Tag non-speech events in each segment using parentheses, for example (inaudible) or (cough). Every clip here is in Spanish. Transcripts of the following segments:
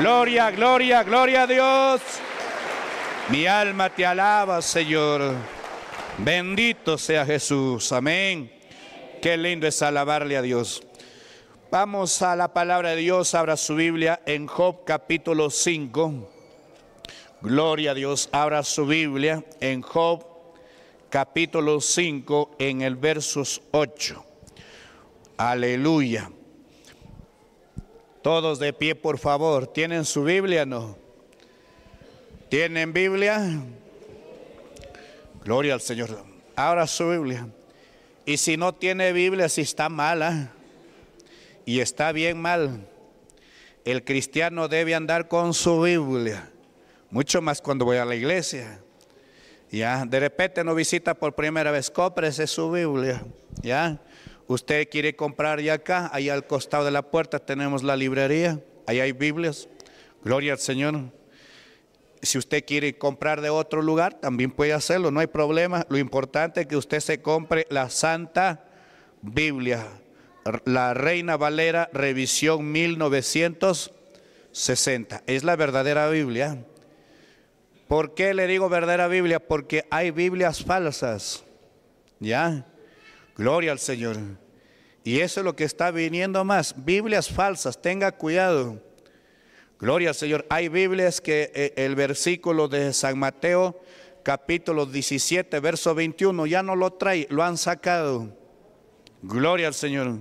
Gloria, gloria, gloria a Dios. Mi alma te alaba, Señor. Bendito sea Jesús. Amén. Qué lindo es alabarle a Dios. Vamos a la palabra de Dios. Abra su Biblia en Job capítulo 5. Gloria a Dios. Abra su Biblia en Job capítulo 5 en el versos 8. Aleluya. Todos de pie, por favor. ¿Tienen su Biblia no? ¿Tienen Biblia? Gloria al Señor. Abra su Biblia. Y si no tiene Biblia, si está mala y está bien mal, el cristiano debe andar con su Biblia. Mucho más cuando voy a la iglesia. Ya, de repente no visita por primera vez, cóprese su Biblia. Ya, usted quiere comprar ya acá, ahí al costado de la puerta tenemos la librería, ahí hay Biblias. Gloria al Señor. Si usted quiere comprar de otro lugar, también puede hacerlo, no hay problema. Lo importante es que usted se compre la Santa Biblia, la Reina Valera, revisión 1960. Es la verdadera Biblia. ¿Por qué le digo verdadera Biblia? Porque hay Biblias falsas. ¿Ya? Gloria al Señor. Y eso es lo que está viniendo más. Biblias falsas, tenga cuidado. Gloria al Señor. Hay Biblias que eh, el versículo de San Mateo, capítulo 17, verso 21, ya no lo trae, lo han sacado. Gloria al Señor.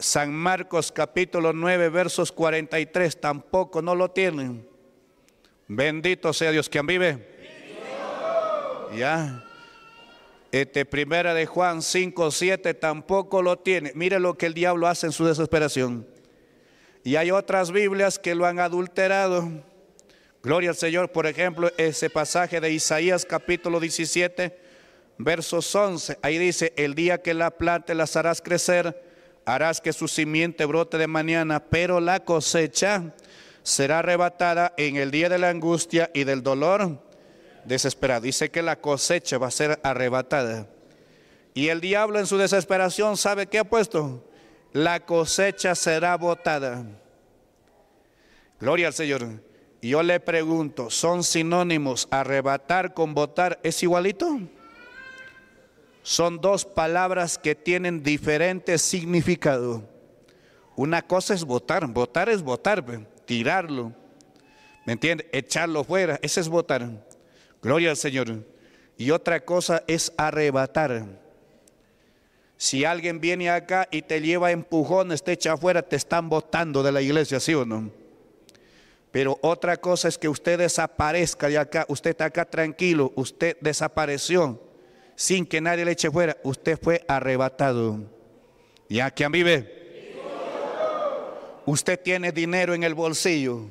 San Marcos, capítulo 9, versos 43, tampoco no lo tienen. Bendito sea Dios. ¿Quién vive? Ya. Este, primera de Juan 5, 7 tampoco lo tiene. Mire lo que el diablo hace en su desesperación. Y hay otras Biblias que lo han adulterado. Gloria al Señor. Por ejemplo, ese pasaje de Isaías capítulo 17, versos 11. Ahí dice, el día que la planta las harás crecer, harás que su simiente brote de mañana, pero la cosecha será arrebatada en el día de la angustia y del dolor desesperado. Dice que la cosecha va a ser arrebatada. Y el diablo en su desesperación sabe qué ha puesto la cosecha será botada. Gloria al Señor. Yo le pregunto, ¿son sinónimos arrebatar con votar? ¿Es igualito? Son dos palabras que tienen diferente significado. Una cosa es votar, votar es votar, tirarlo, ¿me entiende? Echarlo fuera, ese es votar. Gloria al Señor. Y otra cosa es arrebatar. Si alguien viene acá y te lleva empujones, te echa afuera, te están botando de la iglesia, ¿sí o no? Pero otra cosa es que usted desaparezca de acá, usted está acá tranquilo, usted desapareció sin que nadie le eche fuera, usted fue arrebatado. ¿Ya quién vive? Usted tiene dinero en el bolsillo.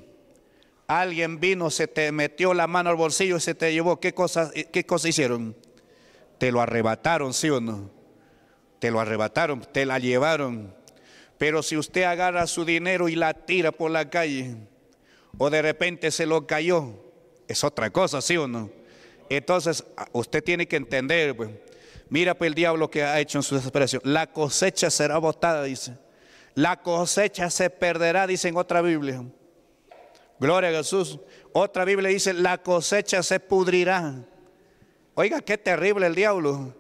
Alguien vino, se te metió la mano al bolsillo y se te llevó. ¿Qué cosas, qué cosas hicieron? Te lo arrebataron, ¿sí o no? te lo arrebataron, te la llevaron. Pero si usted agarra su dinero y la tira por la calle, o de repente se lo cayó, es otra cosa, ¿sí o no? Entonces, usted tiene que entender, pues, mira pues el diablo que ha hecho en su desesperación. La cosecha será botada, dice. La cosecha se perderá, dice en otra Biblia. Gloria a Jesús. Otra Biblia dice, la cosecha se pudrirá. Oiga, qué terrible el diablo.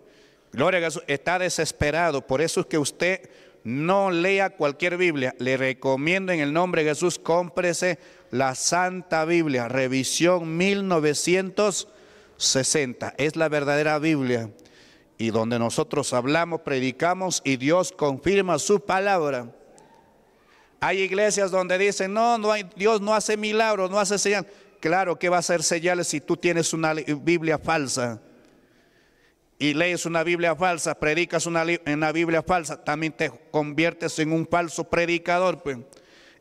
Gloria a Jesús, está desesperado. Por eso es que usted no lea cualquier Biblia. Le recomiendo en el nombre de Jesús, cómprese la Santa Biblia, revisión 1960. Es la verdadera Biblia. Y donde nosotros hablamos, predicamos y Dios confirma su palabra. Hay iglesias donde dicen, no, no hay, Dios no hace milagros, no hace señales. Claro que va a hacer señales si tú tienes una Biblia falsa y lees una Biblia falsa, predicas una, una Biblia falsa, también te conviertes en un falso predicador, pues,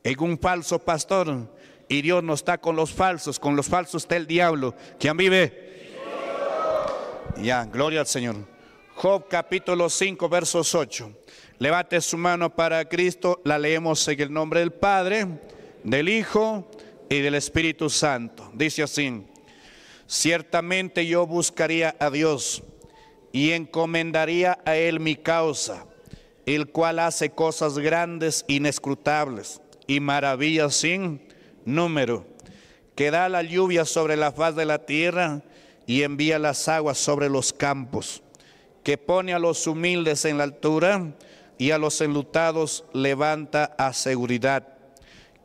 en un falso pastor. Y Dios no está con los falsos, con los falsos está el diablo. ¿Quién vive? Ya, gloria al Señor. Job capítulo 5, versos 8. Levante su mano para Cristo, la leemos en el nombre del Padre, del Hijo y del Espíritu Santo. Dice así, ciertamente yo buscaría a Dios y encomendaría a él mi causa, el cual hace cosas grandes, inescrutables y maravillas sin número, que da la lluvia sobre la faz de la tierra y envía las aguas sobre los campos, que pone a los humildes en la altura y a los enlutados levanta a seguridad,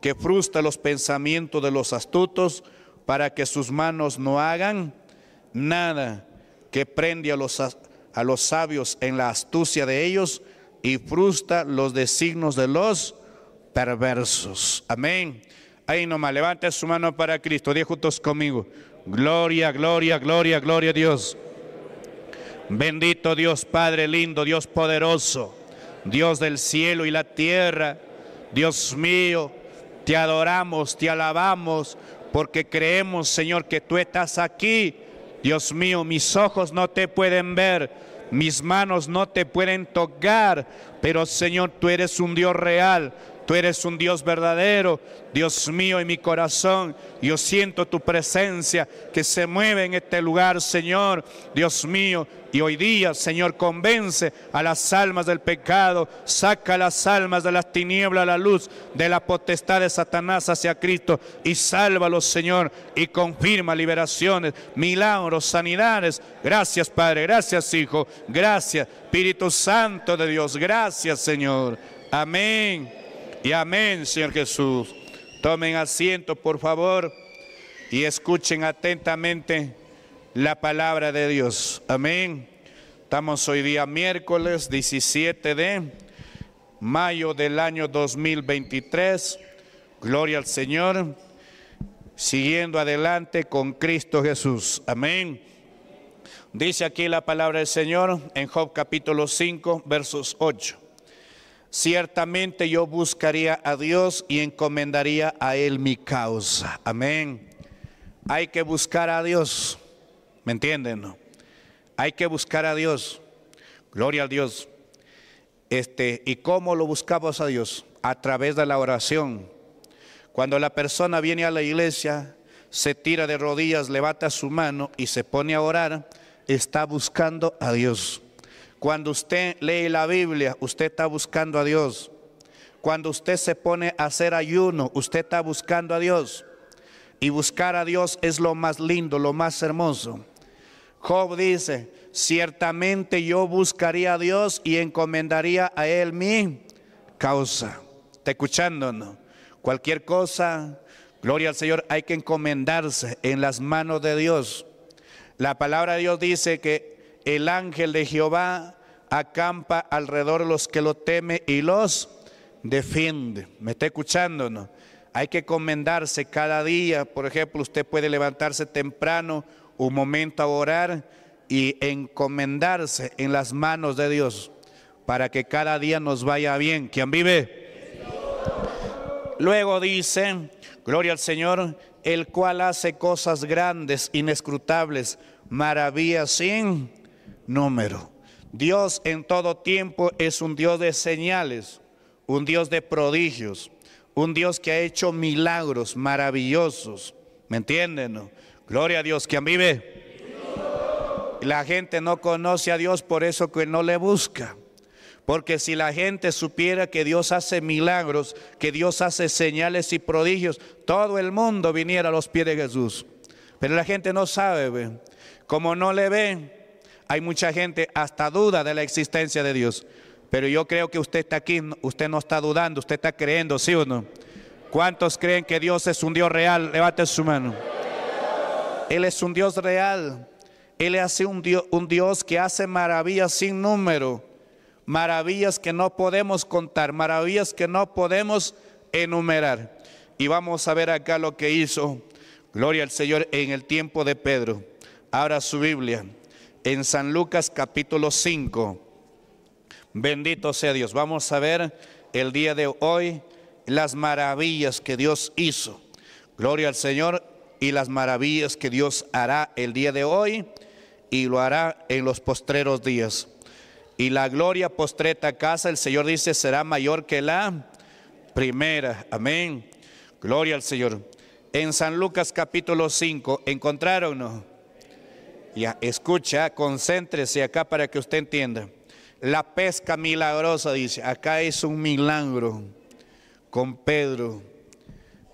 que frustra los pensamientos de los astutos para que sus manos no hagan nada, que prende a los, a los sabios en la astucia de ellos y frustra los designos de los perversos. Amén. Ahí nomás, levante su mano para Cristo. Diez juntos conmigo. Gloria, gloria, gloria, gloria a Dios. Bendito Dios Padre lindo, Dios poderoso, Dios del cielo y la tierra. Dios mío, te adoramos, te alabamos, porque creemos, Señor, que tú estás aquí. Dios mío, mis ojos no te pueden ver, mis manos no te pueden tocar, pero Señor, tú eres un Dios real, Tú eres un Dios verdadero, Dios mío, en mi corazón. Yo siento tu presencia que se mueve en este lugar, Señor, Dios mío. Y hoy día, Señor, convence a las almas del pecado, saca las almas de las tinieblas a la luz, de la potestad de Satanás hacia Cristo y sálvalos, Señor, y confirma liberaciones, milagros, sanidades. Gracias, Padre, gracias, Hijo, gracias, Espíritu Santo de Dios, gracias, Señor. Amén. Y amén, Señor Jesús. Tomen asiento, por favor, y escuchen atentamente la palabra de Dios. Amén. Estamos hoy día miércoles 17 de mayo del año 2023. Gloria al Señor. Siguiendo adelante con Cristo Jesús. Amén. Dice aquí la palabra del Señor en Job capítulo 5, versos 8 ciertamente yo buscaría a Dios y encomendaría a Él mi causa. Amén. Hay que buscar a Dios. ¿Me entienden? Hay que buscar a Dios. Gloria a Dios. Este, ¿y cómo lo buscamos a Dios? A través de la oración. Cuando la persona viene a la iglesia, se tira de rodillas, levanta su mano y se pone a orar, está buscando a Dios. Cuando usted lee la Biblia, usted está buscando a Dios. Cuando usted se pone a hacer ayuno, usted está buscando a Dios. Y buscar a Dios es lo más lindo, lo más hermoso. Job dice, ciertamente yo buscaría a Dios y encomendaría a Él mi causa. ¿Está escuchando? No? Cualquier cosa, gloria al Señor, hay que encomendarse en las manos de Dios. La palabra de Dios dice que el ángel de Jehová acampa alrededor de los que lo teme y los defiende. ¿Me está escuchando? No? Hay que comendarse cada día. Por ejemplo, usted puede levantarse temprano, un momento a orar y encomendarse en las manos de Dios para que cada día nos vaya bien. ¿Quién vive? Luego dice, gloria al Señor, el cual hace cosas grandes, inescrutables, maravillas sin número. Dios en todo tiempo es un Dios de señales, un Dios de prodigios, un Dios que ha hecho milagros maravillosos. ¿Me entienden? Gloria a Dios, ¿quién vive? La gente no conoce a Dios por eso que no le busca. Porque si la gente supiera que Dios hace milagros, que Dios hace señales y prodigios, todo el mundo viniera a los pies de Jesús. Pero la gente no sabe, como no le ven, hay mucha gente hasta duda de la existencia de Dios. Pero yo creo que usted está aquí, usted no está dudando, usted está creyendo, ¿sí o no? ¿Cuántos creen que Dios es un Dios real? Levante su mano. Él es un Dios real. Él es un Dios, un Dios que hace maravillas sin número. Maravillas que no podemos contar, maravillas que no podemos enumerar. Y vamos a ver acá lo que hizo, gloria al Señor, en el tiempo de Pedro. Abra su Biblia en San Lucas capítulo 5. Bendito sea Dios. Vamos a ver el día de hoy las maravillas que Dios hizo. Gloria al Señor y las maravillas que Dios hará el día de hoy y lo hará en los postreros días. Y la gloria postreta casa, el Señor dice, será mayor que la primera. Amén. Gloria al Señor. En San Lucas capítulo 5, ¿encontraron? Ya, escucha, concéntrese acá para que usted entienda. La pesca milagrosa, dice, acá es un milagro con Pedro.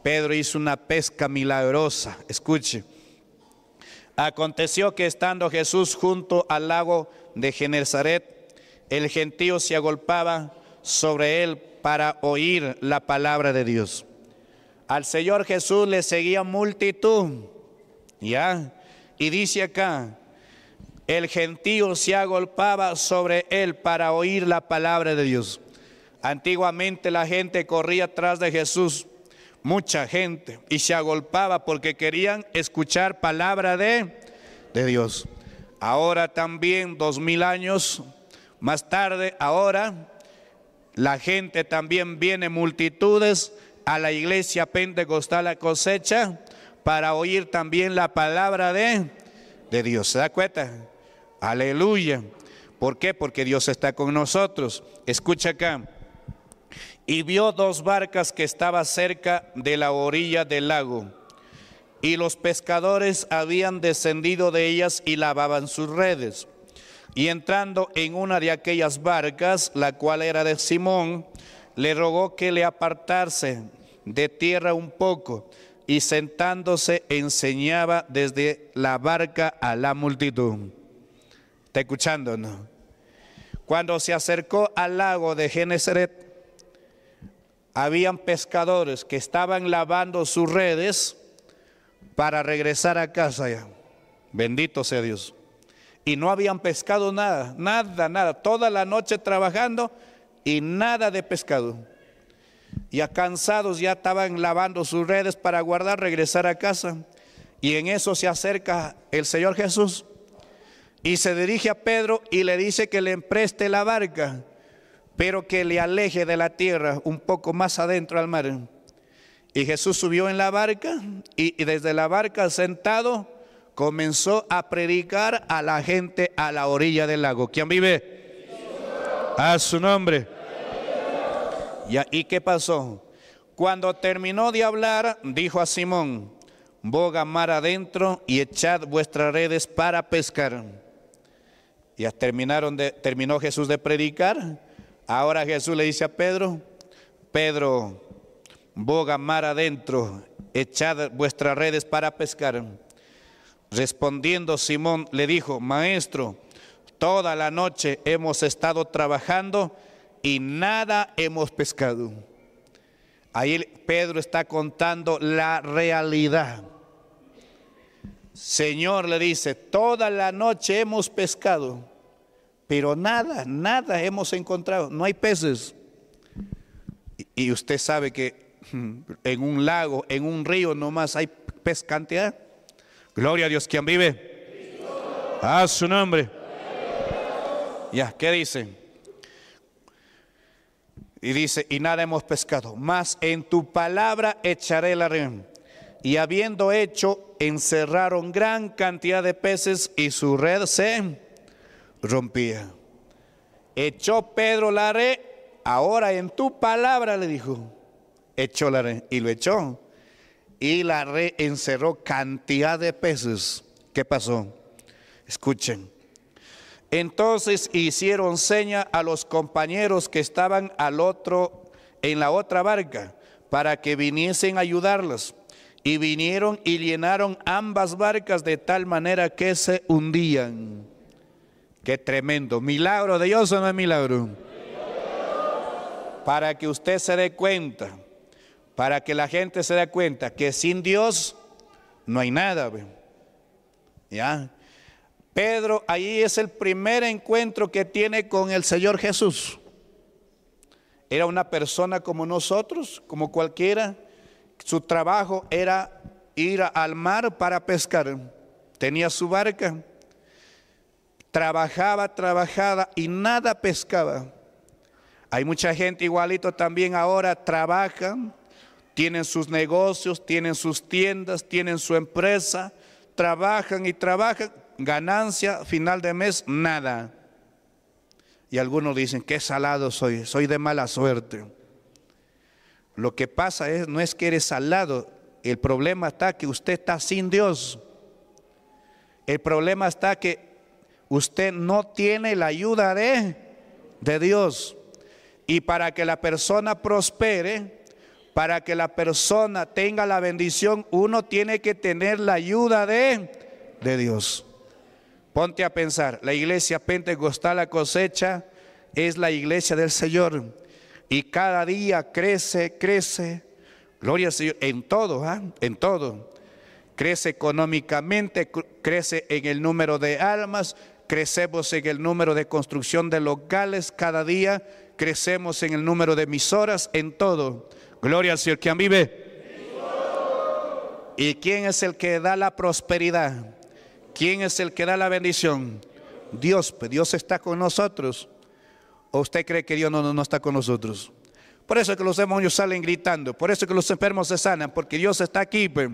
Pedro hizo una pesca milagrosa. Escuche. Aconteció que estando Jesús junto al lago de Genezaret, el gentío se agolpaba sobre él para oír la palabra de Dios. Al Señor Jesús le seguía multitud. ¿Ya? Y dice acá, el gentío se agolpaba sobre él para oír la palabra de Dios. Antiguamente la gente corría atrás de Jesús, mucha gente, y se agolpaba porque querían escuchar palabra de, de Dios. Ahora también, dos mil años más tarde, ahora la gente también viene multitudes a la iglesia pentecostal a cosecha para oír también la palabra de, de Dios. ¿Se da cuenta? Aleluya. ¿Por qué? Porque Dios está con nosotros. Escucha acá. Y vio dos barcas que estaban cerca de la orilla del lago. Y los pescadores habían descendido de ellas y lavaban sus redes. Y entrando en una de aquellas barcas, la cual era de Simón, le rogó que le apartase de tierra un poco y sentándose enseñaba desde la barca a la multitud. ¿Está escuchando, no? Cuando se acercó al lago de Genesaret, habían pescadores que estaban lavando sus redes para regresar a casa ya. Bendito sea Dios. Y no habían pescado nada, nada, nada. Toda la noche trabajando y nada de pescado. Ya cansados ya estaban lavando sus redes para guardar, regresar a casa. Y en eso se acerca el Señor Jesús y se dirige a Pedro y le dice que le empreste la barca, pero que le aleje de la tierra un poco más adentro al mar. Y Jesús subió en la barca y, desde la barca sentado comenzó a predicar a la gente a la orilla del lago. ¿Quién vive? A su nombre. ¿Y qué pasó? Cuando terminó de hablar, dijo a Simón, boga mar adentro y echad vuestras redes para pescar. Ya terminaron terminó Jesús de predicar. Ahora Jesús le dice a Pedro, Pedro, boga mar adentro, echad vuestras redes para pescar. Respondiendo Simón le dijo, maestro, toda la noche hemos estado trabajando y nada hemos pescado. Ahí Pedro está contando la realidad. Señor le dice, toda la noche hemos pescado, pero nada, nada hemos encontrado, no hay peces. Y usted sabe que en un lago, en un río nomás hay pez. Gloria a Dios, quien vive? A su nombre. Ya, ¿qué dice? Y dice, y nada hemos pescado, mas en tu palabra echaré la red. Y habiendo hecho, encerraron gran cantidad de peces y su red se rompía. Echó Pedro la red, ahora en tu palabra le dijo, echó la red y lo echó. Y la red encerró cantidad de peces. ¿Qué pasó? Escuchen. Entonces hicieron seña a los compañeros que estaban al otro en la otra barca para que viniesen a ayudarlos. Y vinieron y llenaron ambas barcas de tal manera que se hundían. Qué tremendo. ¿Milagro de Dios o no es milagro? Para que usted se dé cuenta, para que la gente se dé cuenta que sin Dios no hay nada. ¿Ya? Pedro ahí es el primer encuentro que tiene con el Señor Jesús. Era una persona como nosotros, como cualquiera. Su trabajo era ir al mar para pescar. Tenía su barca. Trabajaba, trabajaba y nada pescaba. Hay mucha gente igualito también ahora trabaja, tienen sus negocios, tienen sus tiendas, tienen su empresa, trabajan y trabajan, ganancia final de mes, nada. Y algunos dicen, qué salado soy, soy de mala suerte. Lo que pasa es, no es que eres salado, el problema está que usted está sin Dios. El problema está que usted no tiene la ayuda de, de Dios. Y para que la persona prospere, Para que la persona tenga la bendición, uno tiene que tener la ayuda de, de Dios. Ponte a pensar, la iglesia pentecostal la cosecha es la iglesia del Señor y cada día crece, crece. Gloria al Señor en todo, ¿ah? en todo. Crece económicamente, crece en el número de almas, crecemos en el número de construcción de locales cada día, crecemos en el número de emisoras, en todo. Gloria al Señor. ¿Quién vive? ¿Y quién es el que da la prosperidad? ¿Quién es el que da la bendición? Dios, pues Dios está con nosotros. ¿O usted cree que Dios no, no, está con nosotros? Por eso que los demonios salen gritando, por eso que los enfermos se sanan, porque Dios está aquí. Pues.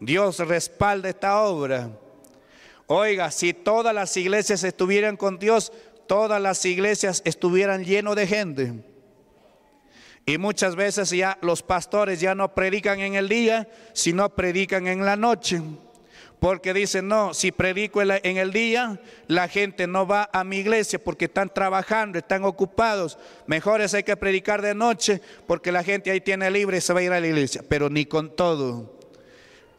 Dios respalda esta obra. Oiga, si todas las iglesias estuvieran con Dios, todas las iglesias estuvieran llenas de gente. Y muchas veces ya los pastores ya no predican en el día, sino predican en la noche. Porque dicen, no, si predico en el día, la gente no va a mi iglesia porque están trabajando, están ocupados. Mejor es hay que predicar de noche porque la gente ahí tiene libre y se va a ir a la iglesia. Pero ni con todo.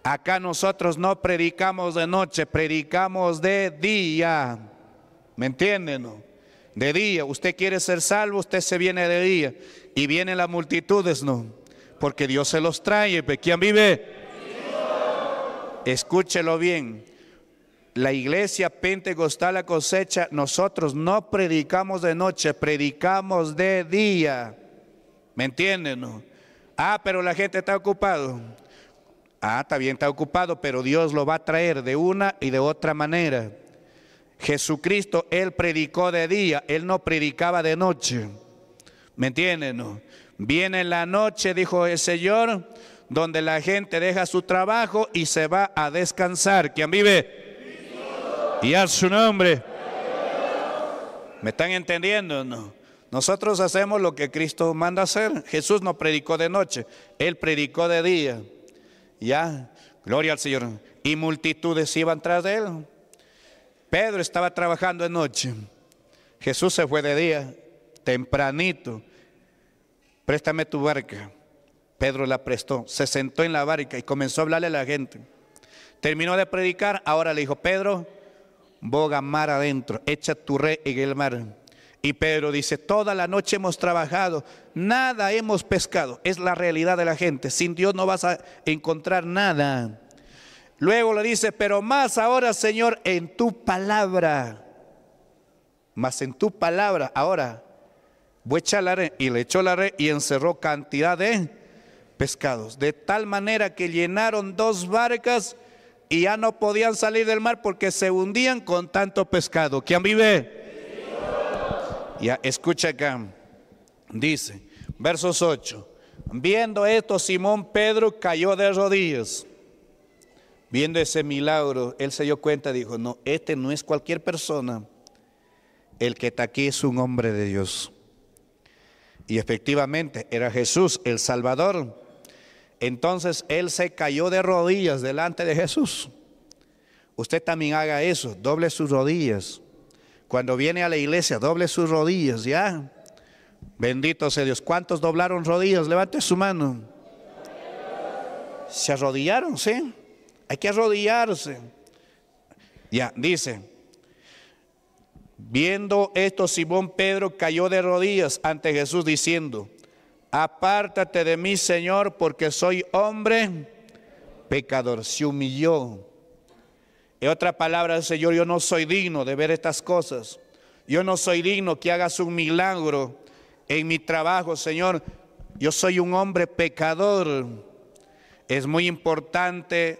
Acá nosotros no predicamos de noche, predicamos de día. ¿Me entienden? De día. Usted quiere ser salvo, usted se viene de día. Y vienen las multitudes, no. Porque Dios se los trae. ¿Quién vive? Escúchelo bien. La iglesia pentecostal a cosecha, nosotros no predicamos de noche, predicamos de día. ¿Me entienden? Ah, pero la gente está ocupado. Ah, está bien, está ocupado, pero Dios lo va a traer de una y de otra manera. Jesucristo, Él predicó de día, Él no predicaba de noche. ¿Me entienden? Viene en la noche, dijo el Señor, donde la gente deja su trabajo y se va a descansar. ¿Quién vive? Y a su nombre. ¿Me están entendiendo? No. Nosotros hacemos lo que Cristo manda hacer. Jesús no predicó de noche, Él predicó de día. Ya, gloria al Señor. Y multitudes iban tras de Él. Pedro estaba trabajando de noche. Jesús se fue de día, tempranito. Préstame tu barca. Pedro la prestó, se sentó en la barca y comenzó a hablarle a la gente. Terminó de predicar, ahora le dijo, Pedro, boga mar adentro, echa tu red en el mar. Y Pedro dice, toda la noche hemos trabajado, nada hemos pescado. Es la realidad de la gente. Sin Dios no vas a encontrar nada. Luego le dice, pero más ahora, Señor, en tu palabra. Más en tu palabra. Ahora, voy a echar la red. Y le echó la red y encerró cantidad de pescados, de tal manera que llenaron dos barcas y ya no podían salir del mar porque se hundían con tanto pescado. ¿Quién vive? Ya, escucha acá. Dice, versos 8. Viendo esto, Simón Pedro cayó de rodillas. Viendo ese milagro, él se dio cuenta, dijo, no, este no es cualquier persona. El que está aquí es un hombre de Dios. Y efectivamente era Jesús, el Salvador. Entonces él se cayó de rodillas delante de Jesús. Usted también haga eso, doble sus rodillas. Cuando viene a la iglesia, doble sus rodillas, ya. Bendito sea Dios. ¿Cuántos doblaron rodillas? Levante su mano. Se arrodillaron, sí. Hay que arrodillarse. Ya, dice. Viendo esto, Simón Pedro cayó de rodillas ante Jesús diciendo, apártate de mí, Señor, porque soy hombre pecador. Se humilló. En otra palabra, Señor, yo no soy digno de ver estas cosas. Yo no soy digno que hagas un milagro en mi trabajo, Señor. Yo soy un hombre pecador. Es muy importante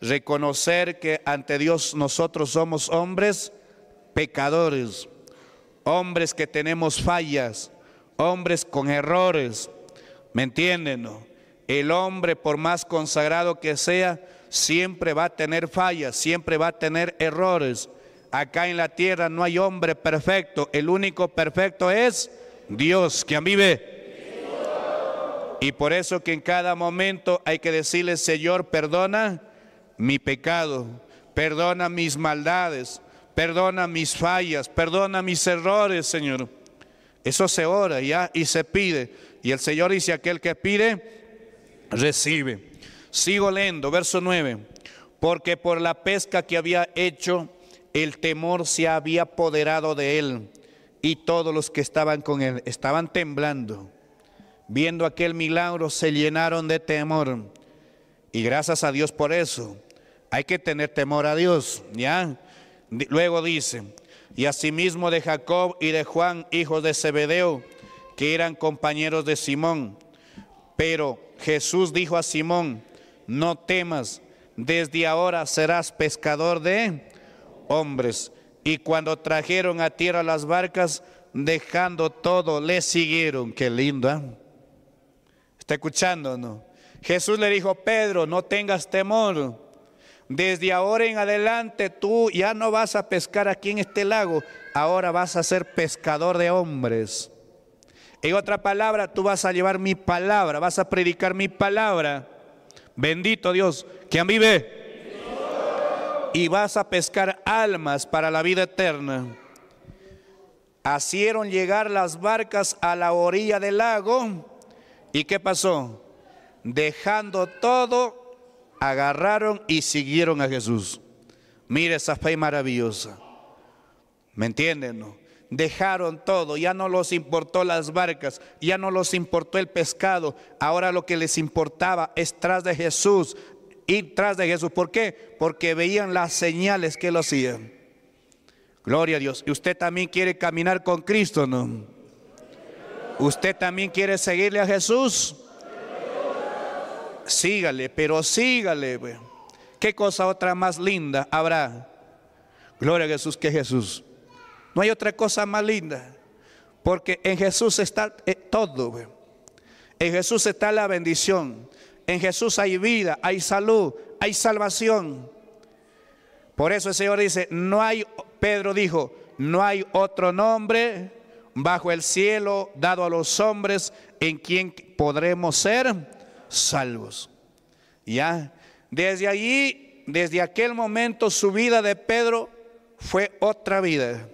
reconocer que ante Dios nosotros somos hombres pecadores, hombres que tenemos fallas, hombres con errores, ¿me entienden? El hombre, por más consagrado que sea, siempre va a tener fallas, siempre va a tener errores. Acá en la tierra no hay hombre perfecto, el único perfecto es Dios, quien vive. Y por eso que en cada momento hay que decirle, Señor, perdona mi pecado, perdona mis maldades, perdona mis fallas, perdona mis errores, Señor. Eso se ora ya y se pide. Y el Señor dice, aquel que pide, recibe. Sigo leyendo, verso 9. Porque por la pesca que había hecho, el temor se había apoderado de él y todos los que estaban con él estaban temblando. Viendo aquel milagro se llenaron de temor. Y gracias a Dios por eso. Hay que tener temor a Dios, ¿ya? Luego dice, y asimismo de Jacob y de Juan, hijos de Zebedeo, que eran compañeros de Simón. Pero Jesús dijo a Simón, no temas, desde ahora serás pescador de hombres. Y cuando trajeron a tierra las barcas, dejando todo, le siguieron. Qué lindo. ¿eh? ¿Está escuchando no? Jesús le dijo, Pedro, no tengas temor. Desde ahora en adelante tú ya no vas a pescar aquí en este lago, ahora vas a ser pescador de hombres. En otra palabra, tú vas a llevar mi palabra, vas a predicar mi palabra. Bendito Dios, ¿quién vive? Y vas a pescar almas para la vida eterna. Hicieron llegar las barcas a la orilla del lago. ¿Y qué pasó? Dejando todo, agarraron y siguieron a Jesús. Mire esa fe maravillosa. ¿Me entienden? Dejaron todo, ya no los importó las barcas, ya no los importó el pescado, ahora lo que les importaba es tras de Jesús, ir tras de Jesús. ¿Por qué? Porque veían las señales que lo hacían. Gloria a Dios. ¿Y usted también quiere caminar con Cristo, no? ¿Usted también quiere seguirle a Jesús? Sígale, pero sígale. ¿Qué cosa otra más linda habrá? Gloria a Jesús que Jesús. No hay otra cosa más linda. Porque en Jesús está eh, todo. En Jesús está la bendición. En Jesús hay vida, hay salud, hay salvación. Por eso el Señor dice, no hay, Pedro dijo, no hay otro nombre bajo el cielo dado a los hombres en quien podremos ser salvos. Ya, desde allí, desde aquel momento su vida de Pedro fue otra vida.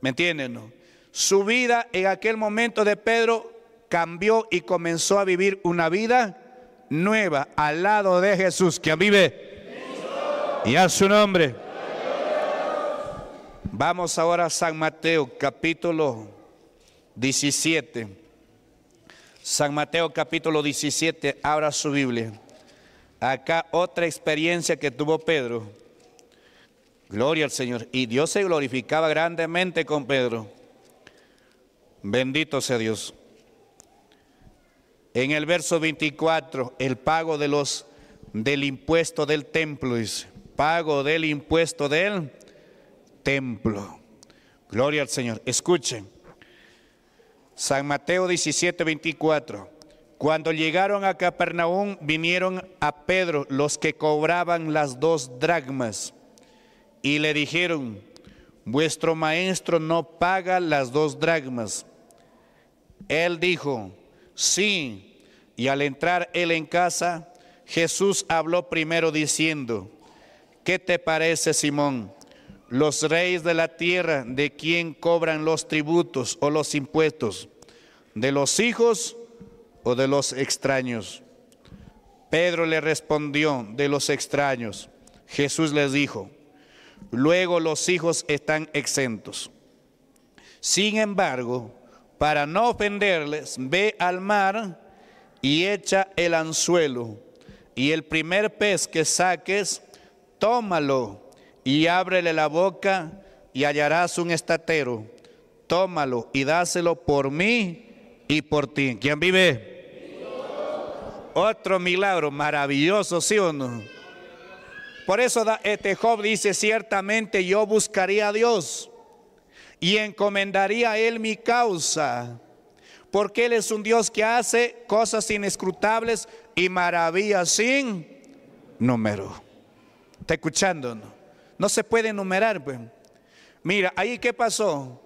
¿Me entienden? No? Su vida en aquel momento de Pedro cambió y comenzó a vivir una vida nueva al lado de Jesús, que vive y a su nombre. Vamos ahora a San Mateo capítulo 17. San Mateo capítulo 17, abra su Biblia. Acá otra experiencia que tuvo Pedro. Gloria al Señor. Y Dios se glorificaba grandemente con Pedro. Bendito sea Dios. En el verso 24, el pago de los del impuesto del templo dice, pago del impuesto del templo. Gloria al Señor. Escuchen. San Mateo 17, 24. Cuando llegaron a Capernaum, vinieron a Pedro los que cobraban las dos dragmas y le dijeron, vuestro maestro no paga las dos dragmas. Él dijo, sí, y al entrar él en casa, Jesús habló primero diciendo, ¿qué te parece Simón? Los reyes de la tierra, ¿de quién cobran los tributos o los impuestos? ¿De los hijos o de los extraños? Pedro le respondió, de los extraños. Jesús les dijo, luego los hijos están exentos. Sin embargo, para no ofenderles, ve al mar y echa el anzuelo, y el primer pez que saques, tómalo y ábrele la boca y hallarás un estatero. Tómalo y dáselo por mí y por ti. ¿Quién vive? Otro milagro maravilloso, ¿sí o no? Por eso este Job dice, ciertamente yo buscaría a Dios y encomendaría a Él mi causa, porque Él es un Dios que hace cosas inescrutables y maravillas sin número. ¿Está escuchando? No, se puede enumerar. Pues. Mira, ahí qué pasó.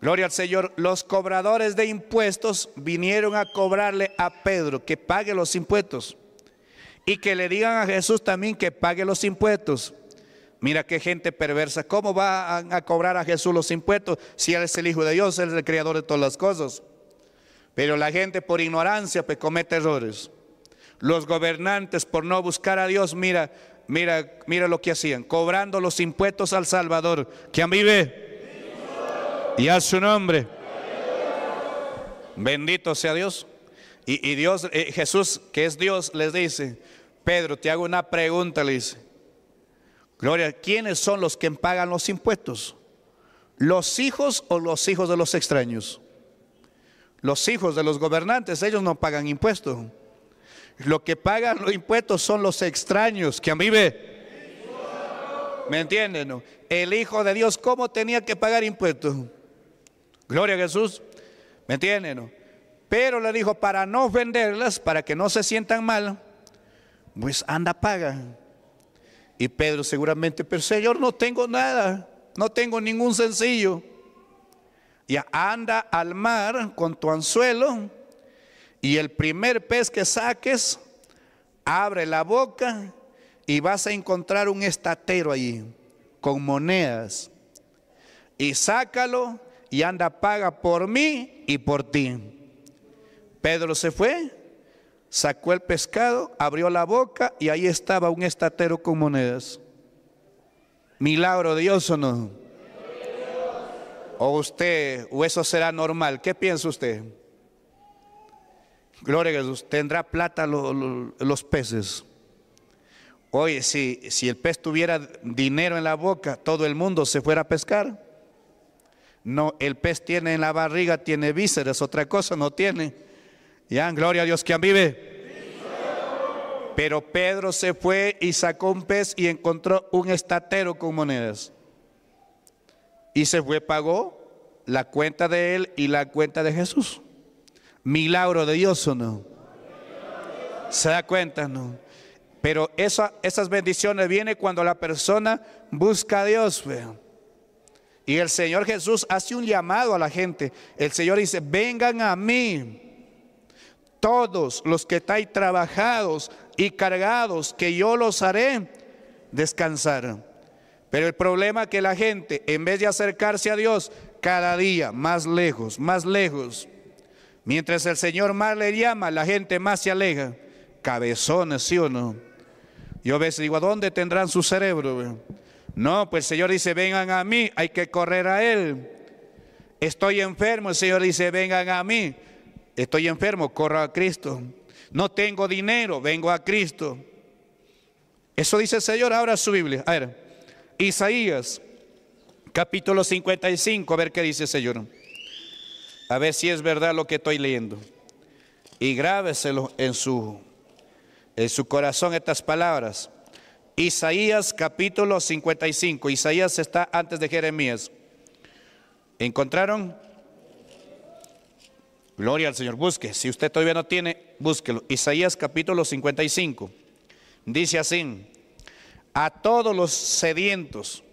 Gloria al Señor. Los cobradores de impuestos vinieron a cobrarle a Pedro que pague los impuestos y que le digan a Jesús también que pague los impuestos. Mira qué gente perversa. ¿Cómo va a, cobrar a Jesús los impuestos si Él es el Hijo de Dios, el Creador de todas las cosas? Pero la gente por ignorancia pues, comete errores. Los gobernantes por no buscar a Dios, mira, mira, mira lo que hacían, cobrando los impuestos al Salvador. ¿Quién vive? Y a su nombre. Bendito sea Dios. Y, Dios, eh, Jesús, que es Dios, les dice, Pedro, te hago una pregunta, le dice. Gloria, ¿quiénes son los que pagan los impuestos? ¿Los hijos o los hijos de los extraños? Los hijos de los gobernantes, ellos no pagan impuestos. Lo que pagan los impuestos son los extraños que a mí ve. ¿Me entienden? El Hijo de Dios, ¿cómo tenía que pagar impuestos? Gloria a Jesús. ¿Me entienden? Pero le dijo, para no venderlas, para que no se sientan mal, pues anda, paga. Y Pedro seguramente, pero Señor, no tengo nada, no tengo ningún sencillo. Y anda al mar con tu anzuelo y el primer pez que saques, abre la boca y vas a encontrar un estatero allí con monedas. Y sácalo y anda, paga por mí y por ti. Pedro se fue, sacó el pescado, abrió la boca y ahí estaba un estatero con monedas. Milagro de Dios o no. O usted, o eso será normal. ¿Qué piensa usted? Gloria a Jesús. Tendrá plata los peces. Oye, si, si el pez tuviera dinero en la boca, todo el mundo se fuera a pescar. No, el pez tiene en la barriga, tiene vísceras, otra cosa no tiene. Ya, gloria a Dios, ¿quién vive? Pero Pedro se fue y sacó un pez y encontró un estatero con monedas. Y se fue, pagó la cuenta de él y la cuenta de Jesús. Milagro de Dios o no. ¿Se da cuenta? No. Pero esas bendiciones vienen cuando la persona busca a Dios. Y el Señor Jesús hace un llamado a la gente. El Señor dice, vengan a mí todos los que estáis trabajados y cargados, que yo los haré descansar. Pero el problema es que la gente, en vez de acercarse a Dios, cada día más lejos, más lejos, mientras el Señor más le llama, la gente más se aleja. Cabezones, ¿sí o no? Yo a veces digo, ¿a dónde tendrán su cerebro? No, pues el Señor dice, vengan a mí, hay que correr a Él. Estoy enfermo, el Señor dice, vengan a mí. Estoy enfermo, corro a Cristo. No tengo dinero, vengo a Cristo. Eso dice el Señor, ahora su Biblia. A ver, Isaías, capítulo 55, a ver qué dice el Señor. A ver si es verdad lo que estoy leyendo. Y grábeselo en su, en su corazón estas palabras. Isaías capítulo 55. Isaías está antes de Jeremías. ¿Encontraron? Gloria al Señor, busque. Si usted todavía no tiene, búsquelo. Isaías capítulo 55. Dice así, a todos los sedientos,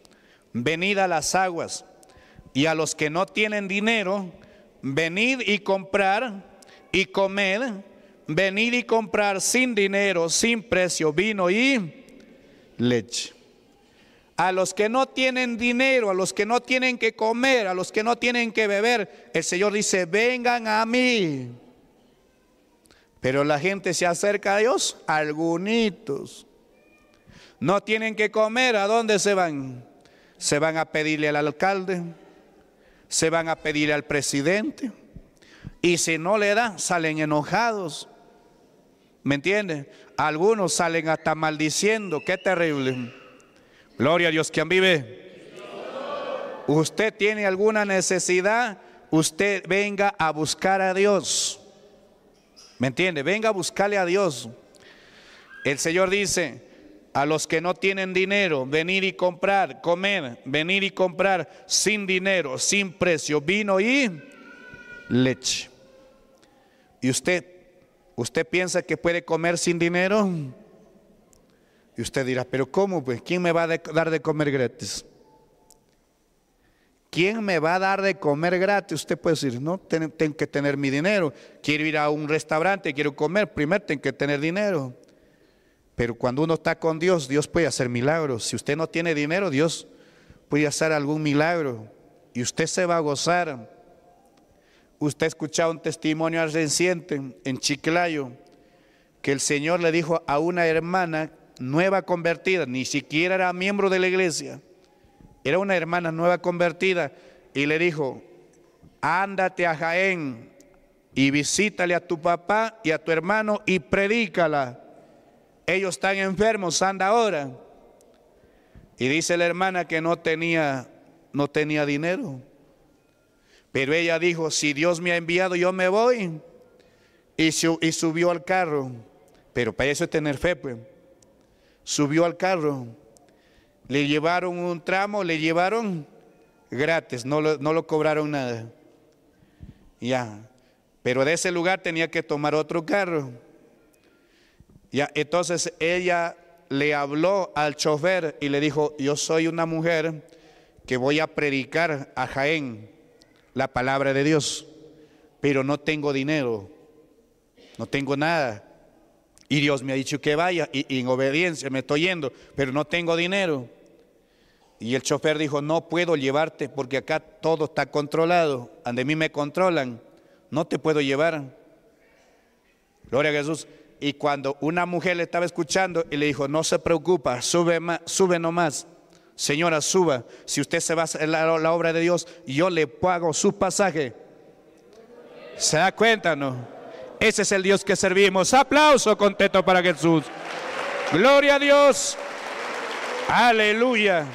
venid a las aguas, y a los que no tienen dinero, venid y comprar y comed, venid y comprar sin dinero, sin precio, vino y leche a los que no tienen dinero, a los que no tienen que comer, a los que no tienen que beber, el Señor dice, vengan a mí. Pero la gente se acerca a Dios, algunitos. No tienen que comer, ¿a dónde se van? Se van a pedirle al alcalde, se van a pedir al presidente. Y si no le dan, salen enojados. ¿Me entiende? Algunos salen hasta maldiciendo, qué terrible. Gloria a Dios, ¿quién vive? Usted tiene alguna necesidad, usted venga a buscar a Dios. ¿Me entiende? Venga a buscarle a Dios. El Señor dice, a los que no tienen dinero, venir y comprar, comer, venir y comprar sin dinero, sin precio, vino y leche. ¿Y usted, usted piensa que puede comer sin dinero? Y usted dirá, pero ¿cómo? Pues, ¿quién me va a dar de comer gratis? ¿Quién me va a dar de comer gratis? Usted puede decir, no, tengo, que tener mi dinero. Quiero ir a un restaurante, quiero comer, primero tengo que tener dinero. Pero cuando uno está con Dios, Dios puede hacer milagros. Si usted no tiene dinero, Dios puede hacer algún milagro. Y usted se va a gozar. Usted ha escuchado un testimonio reciente en Chiclayo que el Señor le dijo a una hermana nueva convertida, ni siquiera era miembro de la iglesia, era una hermana nueva convertida, y le dijo, ándate a Jaén y visítale a tu papá y a tu hermano y predícala. Ellos están enfermos, anda ahora. Y dice la hermana que no tenía, no tenía dinero. Pero ella dijo, si Dios me ha enviado, yo me voy. Y, subió al carro. Pero para eso es tener fe, pues. Subió al carro. Le llevaron un tramo, le llevaron gratis, no lo, no lo cobraron nada. Ya. Pero de ese lugar tenía que tomar otro carro. Ya, entonces ella le habló al chofer y le dijo, yo soy una mujer que voy a predicar a Jaén la palabra de Dios, pero no tengo dinero, no tengo nada. Y Dios me ha dicho que vaya y, en obediencia me estoy yendo, pero no tengo dinero. Y el chofer dijo, no puedo llevarte porque acá todo está controlado, ante mí me controlan, no te puedo llevar. Gloria a Jesús. Y cuando una mujer le estaba escuchando y le dijo, no se preocupa, sube, más, sube nomás. Señora, suba. Si usted se va a hacer la, obra de Dios, yo le pago su pasaje. ¿Se da cuenta, no? Ese es el Dios que servimos. Aplauso contento para Jesús. Gloria a Dios. Aleluya.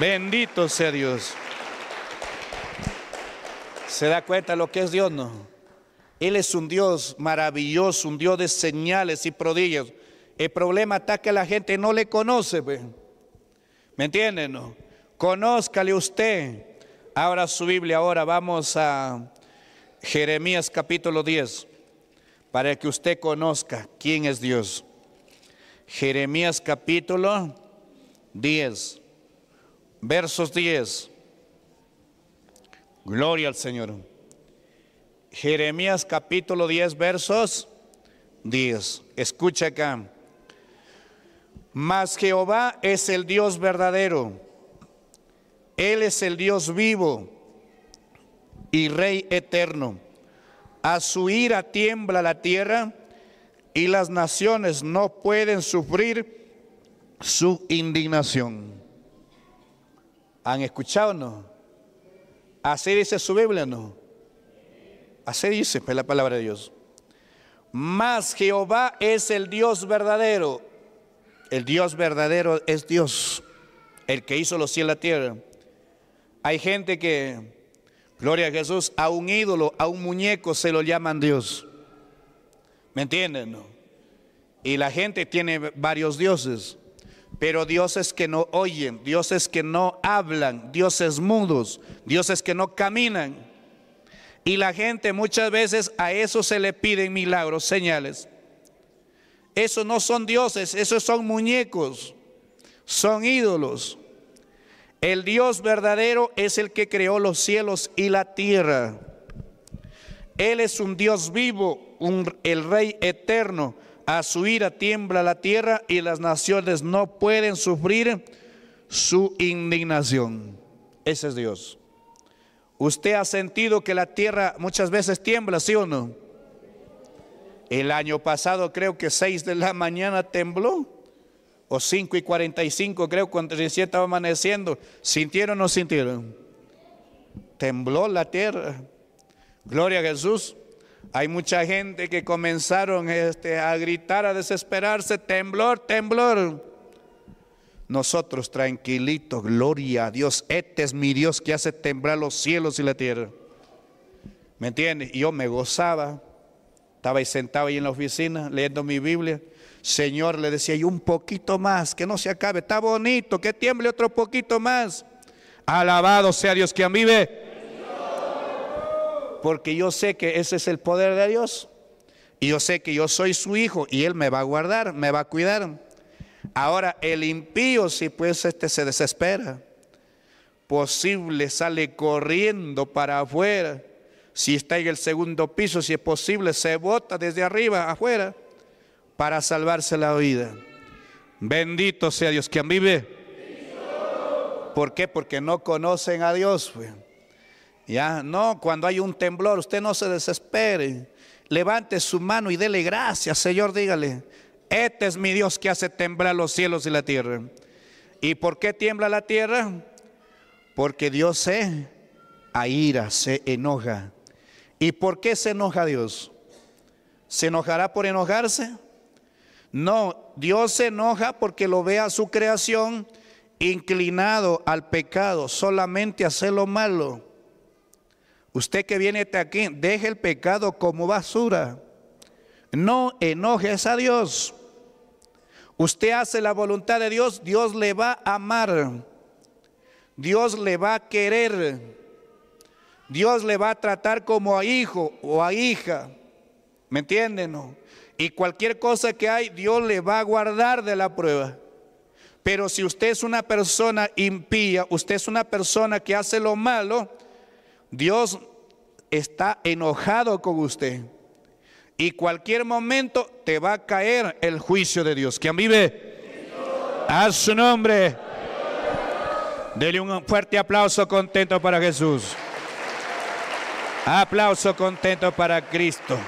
Bendito sea Dios. ¿Se da cuenta lo que es Dios, no? Él es un Dios maravilloso, un Dios de señales y prodigios. El problema está que la gente no le conoce. Pues. ¿Me entienden? Conózcale usted. Ahora su Biblia, ahora vamos a Jeremías capítulo 10, para que usted conozca quién es Dios. Jeremías capítulo 10, versos 10. Gloria al Señor. Jeremías capítulo 10, versos 10. Escucha acá. Mas Jehová es el Dios verdadero. Él es el Dios vivo y Rey eterno. A su ira tiembla la tierra y las naciones no pueden sufrir su indignación. ¿Han escuchado no? Así dice su Biblia, ¿no? Así dice pues, la palabra de Dios. Mas Jehová es el Dios verdadero. El Dios verdadero es Dios, el que hizo los cielos y la tierra. Hay gente que Gloria a Jesús, a un ídolo, a un muñeco se lo llaman Dios. ¿Me entienden? Y la gente tiene varios dioses, pero dioses que no oyen, dioses que no hablan, dioses mudos, dioses que no caminan. Y la gente muchas veces a eso se le piden milagros, señales. Esos no son dioses, esos son muñecos, son ídolos. El Dios verdadero es el que creó los cielos y la tierra. Él es un Dios vivo, el Rey eterno. A su ira tiembla la tierra y las naciones no pueden sufrir su indignación. Ese es Dios. ¿Usted ha sentido que la tierra muchas veces tiembla, sí o no? El año pasado creo que 6 de la mañana tembló o 5 y 45 creo cuando recién estaba amaneciendo. ¿Sintieron o no sintieron? Tembló la tierra. Gloria a Jesús. Hay mucha gente que comenzaron este, a gritar, a desesperarse, temblor, temblor. Nosotros tranquilitos, gloria a Dios. Este es mi Dios que hace temblar los cielos y la tierra. ¿Me entiendes? Yo me gozaba. Estaba ahí sentado ahí en la oficina leyendo mi Biblia Señor, le decía, y un poquito más, que no se acabe, está bonito, que tiemble otro poquito más. Alabado sea Dios que vive. Porque yo sé que ese es el poder de Dios. Y yo sé que yo soy su hijo y Él me va a guardar, me va a cuidar. Ahora, el impío, si pues este se desespera, posible sale corriendo para afuera. Si está en el segundo piso, si es posible, se bota desde arriba afuera para salvarse la vida. Bendito sea Dios. ¿Quién vive? ¿Por qué? Porque no conocen a Dios. Ya, no, cuando hay un temblor, usted no se desespere. levante su mano y dele gracias, Señor, dígale. Este es mi Dios que hace temblar los cielos y la tierra. ¿Y por qué tiembla la tierra? Porque Dios se aira, se enoja. ¿Y por qué se enoja Dios? ¿Se enojará por enojarse? No, Dios se enoja porque lo ve a su creación inclinado al pecado, solamente a hacer lo malo. Usted que viene aquí, deje el pecado como basura. No enojes a Dios. Usted hace la voluntad de Dios, Dios le va a amar. Dios le va a querer. Dios le va a tratar como a hijo o a hija. ¿Me entienden? Y cualquier cosa que hay, Dios le va a guardar de la prueba. Pero si usted es una persona impía, usted es una persona que hace lo malo, Dios está enojado con usted. Y cualquier momento te va a caer el juicio de Dios. ¿Quién vive? A su nombre. Dele un fuerte aplauso contento para Jesús. Aplauso contento para Cristo.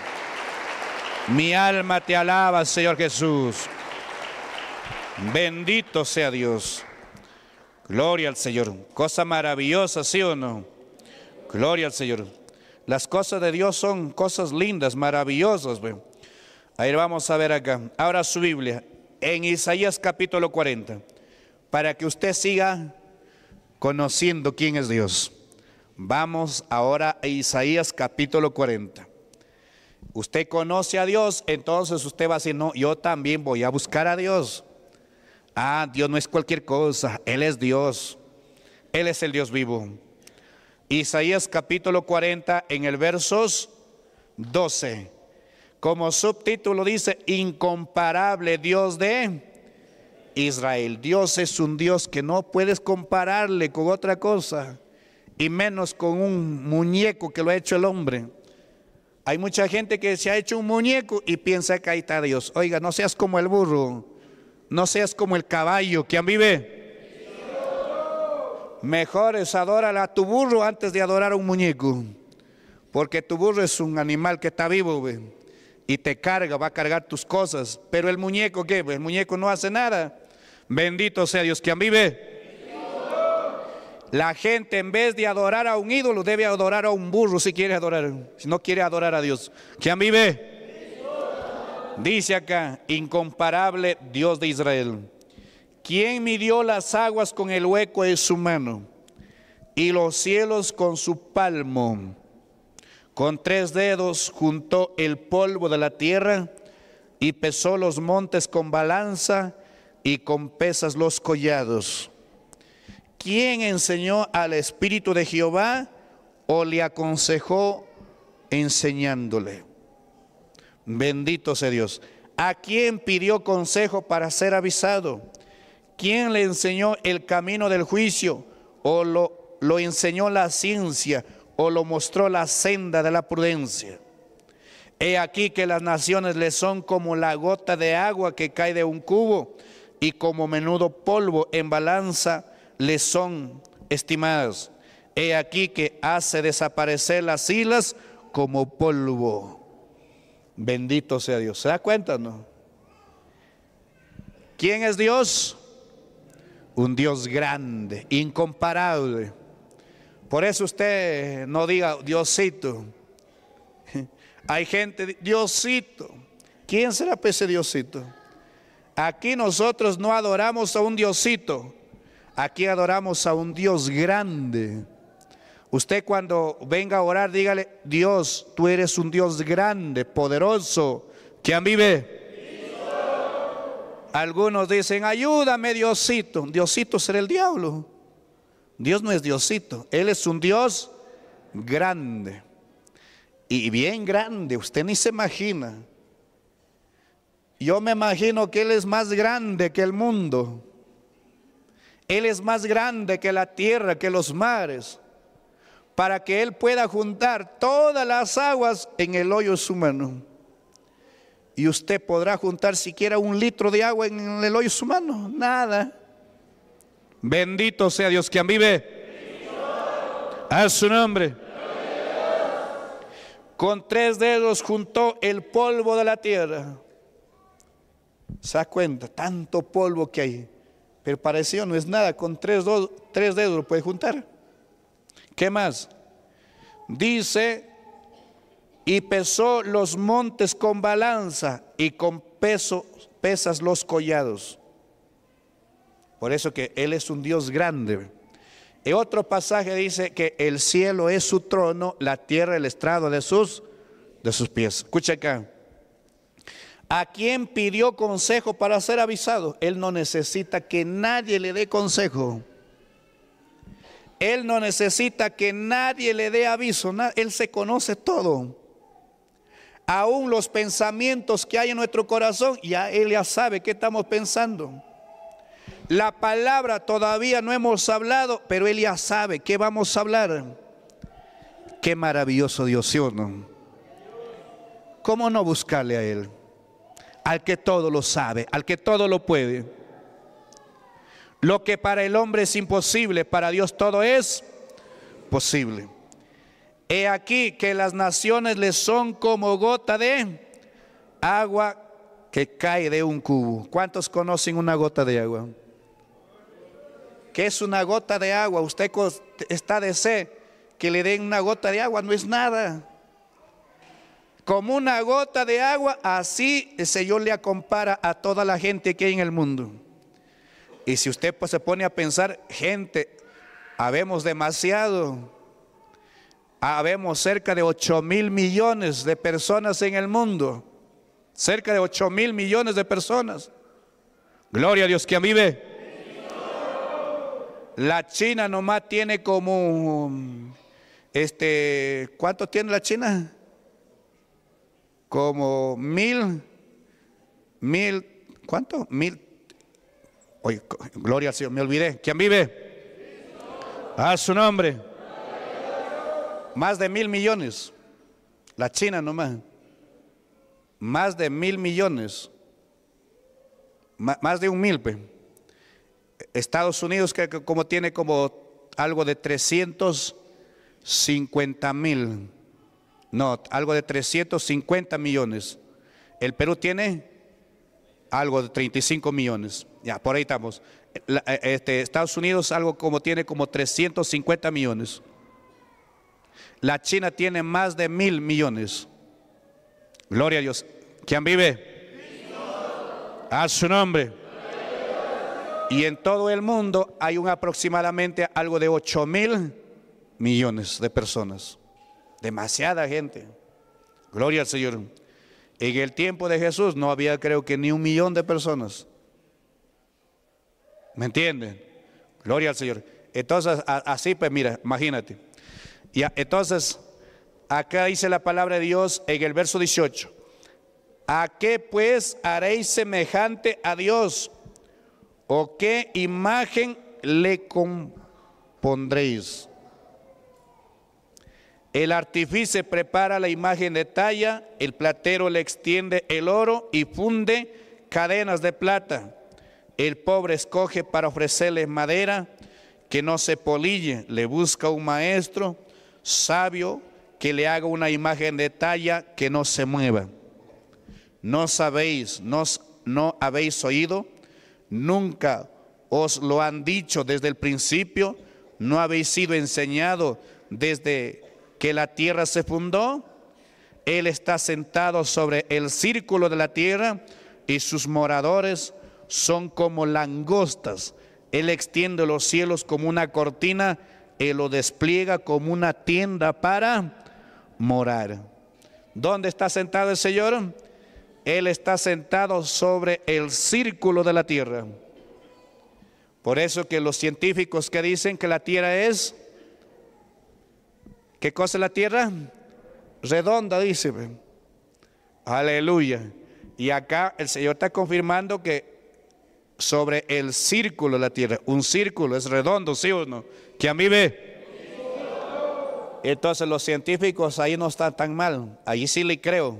Mi alma te alaba, Señor Jesús. Bendito sea Dios. Gloria al Señor. Cosa maravillosa, ¿sí o no? Gloria al Señor. Las cosas de Dios son cosas lindas, maravillosas. Ahí vamos a ver acá. Ahora su Biblia, en Isaías capítulo 40, para que usted siga conociendo quién es Dios. Vamos ahora a Isaías capítulo 40 usted conoce a Dios, entonces usted va a decir, no, yo también voy a buscar a Dios. Ah, Dios no es cualquier cosa, Él es Dios. Él es el Dios vivo. Isaías capítulo 40 en el versos 12. Como subtítulo dice, incomparable Dios de Israel. Dios es un Dios que no puedes compararle con otra cosa, y menos con un muñeco que lo ha hecho el hombre. Hay mucha gente que se ha hecho un muñeco y piensa que ahí está Dios. Oiga, no seas como el burro, no seas como el caballo. ¿Quién vive? Mejor es adorar a tu burro antes de adorar a un muñeco. Porque tu burro es un animal que está vivo y te carga, va a cargar tus cosas. Pero el muñeco, ¿qué? El muñeco no hace nada. Bendito sea Dios. ¿Quién vive? La gente en vez de adorar a un ídolo debe adorar a un burro si quiere adorar, si no quiere adorar a Dios. ¿Quién vive? Dice acá, incomparable Dios de Israel. ¿Quién midió las aguas con el hueco de su mano y los cielos con su palmo? Con tres dedos juntó el polvo de la tierra y pesó los montes con balanza y con pesas los collados. ¿Quién enseñó al Espíritu de Jehová o le aconsejó enseñándole? Bendito sea Dios. ¿A quién pidió consejo para ser avisado? ¿Quién le enseñó el camino del juicio o lo, lo enseñó la ciencia o lo mostró la senda de la prudencia? He aquí que las naciones le son como la gota de agua que cae de un cubo y como menudo polvo en balanza le son estimadas. He aquí que hace desaparecer las islas como polvo. Bendito sea Dios. ¿Se da cuenta, no? ¿Quién es Dios? Un Dios grande, incomparable. Por eso usted no diga Diosito. (laughs) Hay gente, Diosito. ¿Quién será ese Diosito? Aquí nosotros no adoramos a un Diosito. Aquí adoramos a un Dios grande. Usted cuando venga a orar, dígale, Dios, tú eres un Dios grande, poderoso. ¿Quién vive? Algunos dicen, ayúdame Diosito. Diosito será el diablo. Dios no es Diosito, Él es un Dios grande. Y bien grande, usted ni se imagina. Yo me imagino que Él es más grande que el mundo. Él es más grande que la tierra, que los mares, para que Él pueda juntar todas las aguas en el hoyo de su mano. Y usted podrá juntar siquiera un litro de agua en el hoyo de su mano. Nada. Bendito sea Dios quien vive. A su nombre. con tres dedos juntó el polvo de la tierra. ¿Se da cuenta? Tanto polvo que hay. Pero parecido no es nada. Con tres, tres dedos lo puede juntar. ¿Qué más? Dice, y pesó los montes con balanza y con peso, pesas los collados. Por eso que Él es un Dios grande. Y otro pasaje dice que el cielo es su trono, la tierra el estrado de sus, de sus pies. Escucha acá. ¿A quién pidió consejo para ser avisado? Él no necesita que nadie le dé consejo. Él no necesita que nadie le dé aviso. Él se conoce todo. Aún los pensamientos que hay en nuestro corazón, ya Él ya sabe qué estamos pensando. La palabra todavía no hemos hablado, pero Él ya sabe qué vamos a hablar. Qué maravilloso Dios, ¿sí o no? ¿Cómo no buscarle a Él? Al que todo lo sabe, al que todo lo puede. Lo que para el hombre es imposible, para Dios todo es posible. He aquí que las naciones le son como gota de agua que cae de un cubo. ¿Cuántos conocen una gota de agua? que es una gota de agua, usted está de sed, que le den una gota de agua, no es nada. Como una gota de agua, así el Señor le compara a toda la gente que hay en el mundo. Y si usted pues, se pone a pensar, gente, habemos demasiado, habemos cerca de 8 mil millones de personas en el mundo, cerca de 8 mil millones de personas. Gloria a Dios que vive. La China nomás tiene como, este, ¿cuánto tiene la China? Como mil, mil, ¿cuánto? Mil. Oye, gloria al Señor, me olvidé. ¿Quién vive? A su nombre. Más de mil millones. La China nomás. Más de mil millones. más de un mil. Estados Unidos que como tiene como algo de 350 mil, no, algo de 350 millones. El Perú tiene algo de 35 millones. Ya, por ahí estamos. Eh, este, Estados Unidos algo como tiene como 350 millones. La China tiene más de mil millones. Gloria a Dios. ¿Quién vive? A su nombre. Y en todo el mundo hay un aproximadamente algo de 8 mil millones de personas. Demasiada gente. Gloria al Señor. En el tiempo de Jesús no había creo que ni un millón de personas. ¿Me entienden? Gloria al Señor. Entonces, así pues mira, imagínate. Y entonces, acá dice la palabra de Dios en el verso 18. ¿A qué pues haréis semejante a Dios? ¿O qué imagen le compondréis? El artífice prepara la imagen de talla, el platero le extiende el oro y funde cadenas de plata. El pobre escoge para ofrecerle madera que no se polille, le busca un maestro sabio que le haga una imagen de talla que no se mueva. No sabéis, no, no habéis oído nunca os lo han dicho desde el principio, no habéis sido enseñado desde que la tierra se fundó. Él está sentado sobre el círculo de la tierra y sus moradores son como langostas. Él extiende los cielos como una cortina y lo despliega como una tienda para morar. ¿Dónde está sentado el Señor? Él está sentado sobre el círculo de la tierra. Por eso que los científicos que dicen que la tierra es, ¿qué cosa es la tierra? Redonda, dice. Aleluya. Y acá el Señor está confirmando que sobre el círculo de la tierra, un círculo es redondo, ¿sí o no? Que a mí ve. Entonces los científicos ahí no están tan mal, ahí sí le creo.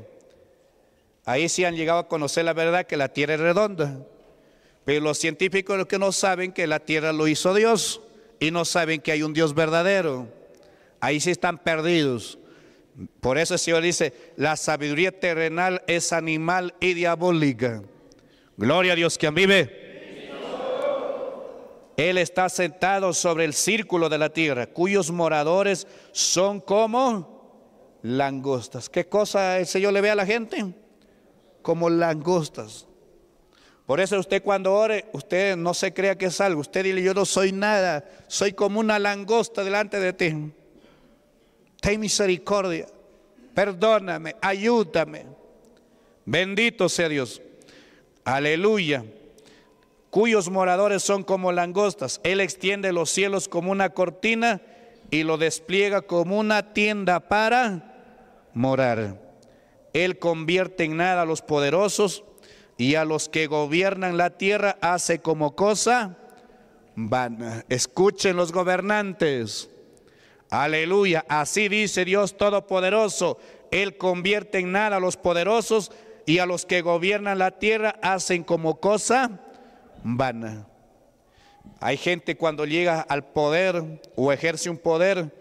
Ahí sí han llegado a conocer la verdad que la tierra es redonda. Pero los científicos lo que no saben que la tierra lo hizo Dios y no saben que hay un Dios verdadero. Ahí sí están perdidos. Por eso el Señor dice, la sabiduría terrenal es animal y diabólica. Gloria a Dios que vive. Él está sentado sobre el círculo de la tierra, cuyos moradores son como langostas. ¿Qué cosa el Señor le ve a la gente? Como langostas. Por eso usted cuando ore, usted no se crea que es algo. Usted dile, yo no soy nada, soy como una langosta delante de ti. Ten misericordia, perdóname, ayúdame. Bendito sea Dios. Aleluya cuyos moradores son como langostas. Él extiende los cielos como una cortina y lo despliega como una tienda para morar. Él convierte en nada a los poderosos y a los que gobiernan la tierra hace como cosa vana. Escuchen los gobernantes. Aleluya. Así dice Dios Todopoderoso. Él convierte en nada a los poderosos y a los que gobiernan la tierra hacen como cosa vana. Hay gente cuando llega al poder o ejerce un poder,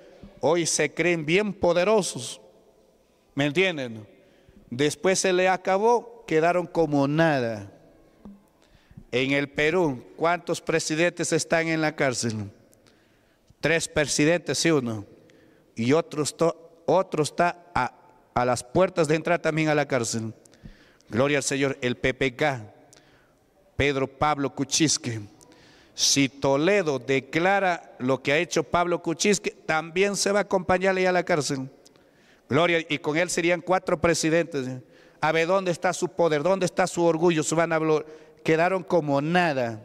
hoy se creen bien poderosos. ¿Me entienden? Después se le acabó, quedaron como nada. En el Perú, ¿cuántos presidentes están en la cárcel? Tres presidentes, sí uno. Y otro, otro está a, a las puertas de entrar también a la cárcel. Gloria al Señor, el PPK. Pedro Pablo Kuczynski. Si Toledo declara lo que ha hecho Pablo Kuczynski, también se va a acompañarle a la cárcel. Gloria, y con él serían cuatro presidentes. A ver, ¿dónde está su poder? ¿Dónde está su orgullo? Su van a Quedaron como nada.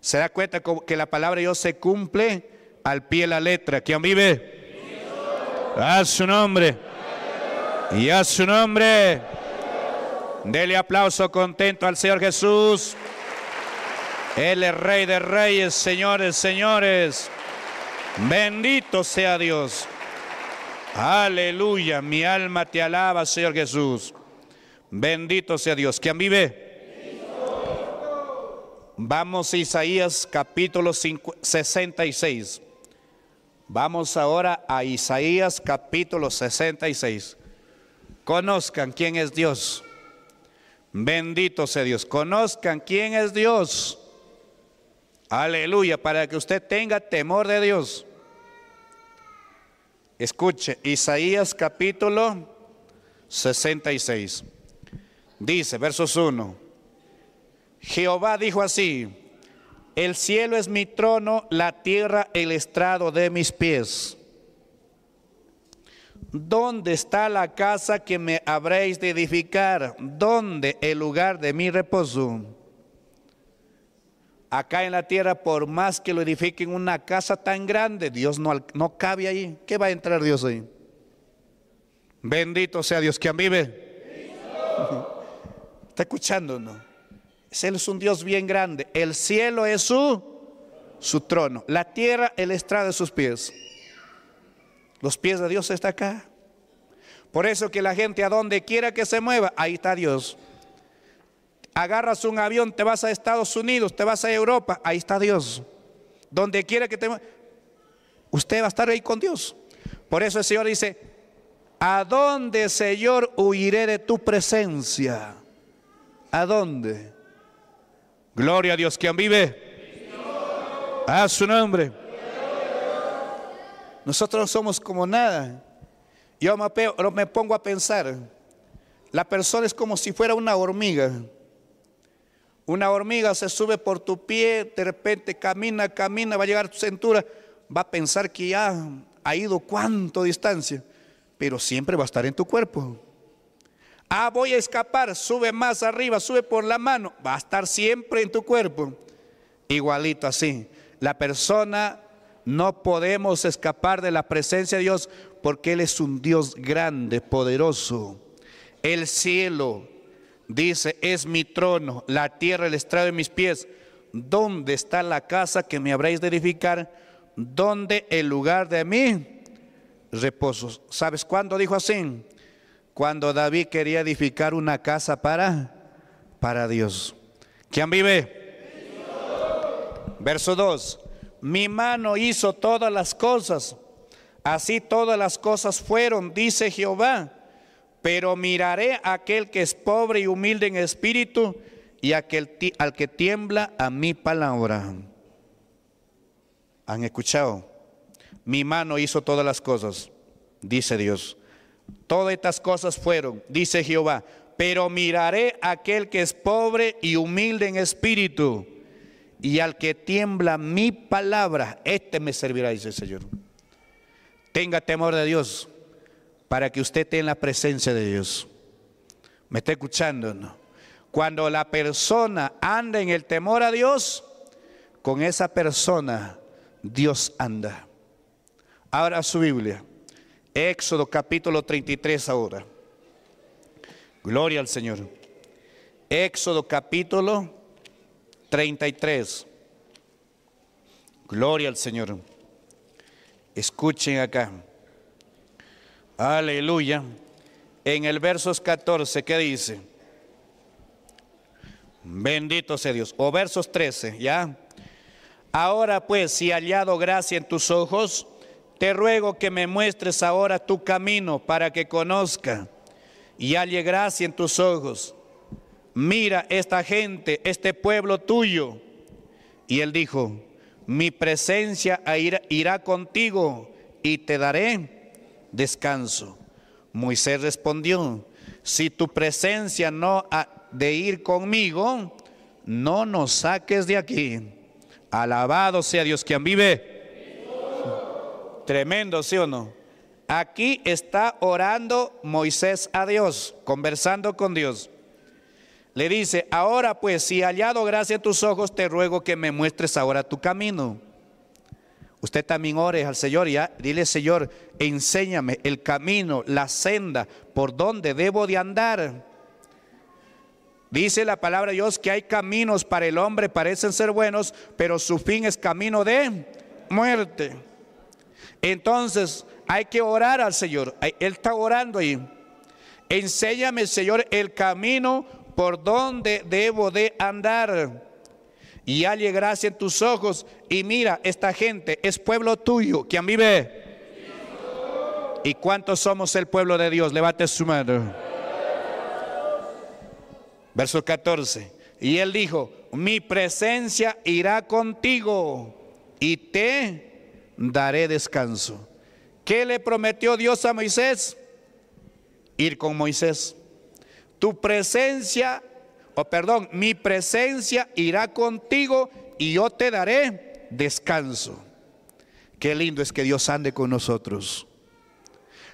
Se da cuenta que la palabra de Dios se cumple al pie la letra. ¿Quién vive? A su nombre. Y a su nombre. Dele aplauso contento al Señor Jesús. Él es Rey de Reyes, señores, señores. Bendito sea Dios. Aleluya, mi alma te alaba, Señor Jesús. Bendito sea Dios. ¿Quién vive? Vamos a Isaías capítulo 66. Vamos ahora a Isaías capítulo 66. Conozcan quién es Dios. Bendito sea Dios. Conozcan quién es Dios. Aleluya, para que usted tenga temor de Dios. Escuche, Isaías capítulo 66. Dice, versos 1. Jehová dijo así, el cielo es mi trono, la tierra el estrado de mis pies. ¿Dónde está la casa que me habréis de edificar? ¿Dónde el lugar de mi reposo? Acá en la tierra, por más que lo edifiquen una casa tan grande, Dios no, no cabe ahí. ¿Qué va a entrar Dios ahí? Bendito sea Dios. ¿Quién vive? (laughs) ¿Está escuchando? No? Él es un Dios bien grande. El cielo es su, su trono. La tierra, el estrado de sus pies. Los pies de Dios están acá. Por eso que la gente a donde quiera que se mueva, ahí está Dios agarras un avión, te vas a Estados Unidos, te vas a Europa, ahí está Dios. Donde quiera que te... Usted va a estar ahí con Dios. Por eso el Señor dice, ¿a dónde, Señor, huiré de tu presencia? ¿A dónde? Gloria a Dios, quien vive. A su nombre. Nosotros somos como nada. Yo me pongo a pensar, la persona es como si fuera una hormiga. Una hormiga se sube por tu pie, de repente camina, camina, va a llegar a tu cintura, va a pensar que ya ha ido cuánto distancia, pero siempre va a estar en tu cuerpo. Ah, voy a escapar, sube más arriba, sube por la mano, va a estar siempre en tu cuerpo. Igualito así. La persona no podemos escapar de la presencia de Dios porque Él es un Dios grande, poderoso. El cielo, Dice, es mi trono, la tierra, el estrado de mis pies. ¿Dónde está la casa que me habréis de edificar? ¿Dónde el lugar de mi reposo? ¿Sabes cuándo dijo así? Cuando David quería edificar una casa para, para Dios. ¿Quién vive? Verso 2. Mi mano hizo todas las cosas. Así todas las cosas fueron, dice Jehová, pero miraré a aquel que es pobre y humilde en espíritu y aquel al que tiembla a mi palabra. ¿Han escuchado? Mi mano hizo todas las cosas, dice Dios. Todas estas cosas fueron, dice Jehová, pero miraré a aquel que es pobre y humilde en espíritu y al que tiembla mi palabra, este me servirá, dice el Señor. Tenga temor de Dios para que usted tenga la presencia de Dios. ¿Me está escuchando? No? Cuando la persona anda en el temor a Dios, con esa persona Dios anda. Ahora su Biblia. Éxodo capítulo 33 ahora. Gloria al Señor. Éxodo capítulo 33. Gloria al Señor. Escuchen acá. Aleluya. En el versos 14, ¿qué dice? Bendito sea Dios. O versos 13, ¿ya? Ahora pues, si hallado gracia en tus ojos, te ruego que me muestres ahora tu camino para que conozca y halle gracia en tus ojos mira esta gente, este pueblo tuyo. Y él dijo, mi presencia irá contigo y te daré descanso. Moisés respondió, si tu presencia no ha de ir conmigo, no nos saques de aquí. Alabado sea Dios quien vive. Tremendo, ¿sí o no? Aquí está orando Moisés a Dios, conversando con Dios. Le dice, ahora pues, si hallado gracia en tus ojos, te ruego que me muestres ahora tu camino. Usted también ore al Señor y ya, dile, Señor, enséñame el camino, la senda, por donde debo de andar. Dice la palabra de Dios que hay caminos para el hombre, parecen ser buenos, pero su fin es camino de muerte. Entonces hay que orar al Señor. Él está orando ahí. Enséñame, Señor, el camino por dónde debo de andar. Y halle gracia en tus ojos. Y mira, esta gente es pueblo tuyo. ¿Quién vive? ¿Y cuántos somos el pueblo de Dios? Levante su mano. Verso 14. Y él dijo, mi presencia irá contigo y te daré descanso. ¿Qué le prometió Dios a Moisés? Ir con Moisés tu presencia, o perdón, mi presencia irá contigo y yo te daré descanso. Qué lindo es que Dios ande con nosotros.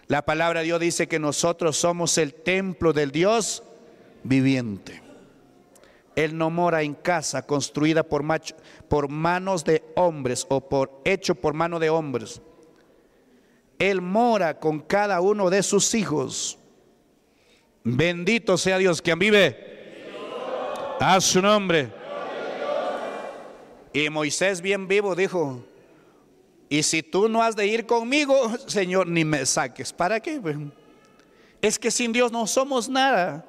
La palabra de Dios dice que nosotros somos el templo del Dios viviente. Él no mora en casa construida por, por manos de hombres o por hecho por mano de hombres. Él mora con cada uno de sus hijos. Bendito sea Dios, quien vive. A su nombre. Y Moisés bien vivo dijo, y si tú no has de ir conmigo, (laughs) Señor, ni me saques. ¿Para qué? Es que sin Dios no somos nada.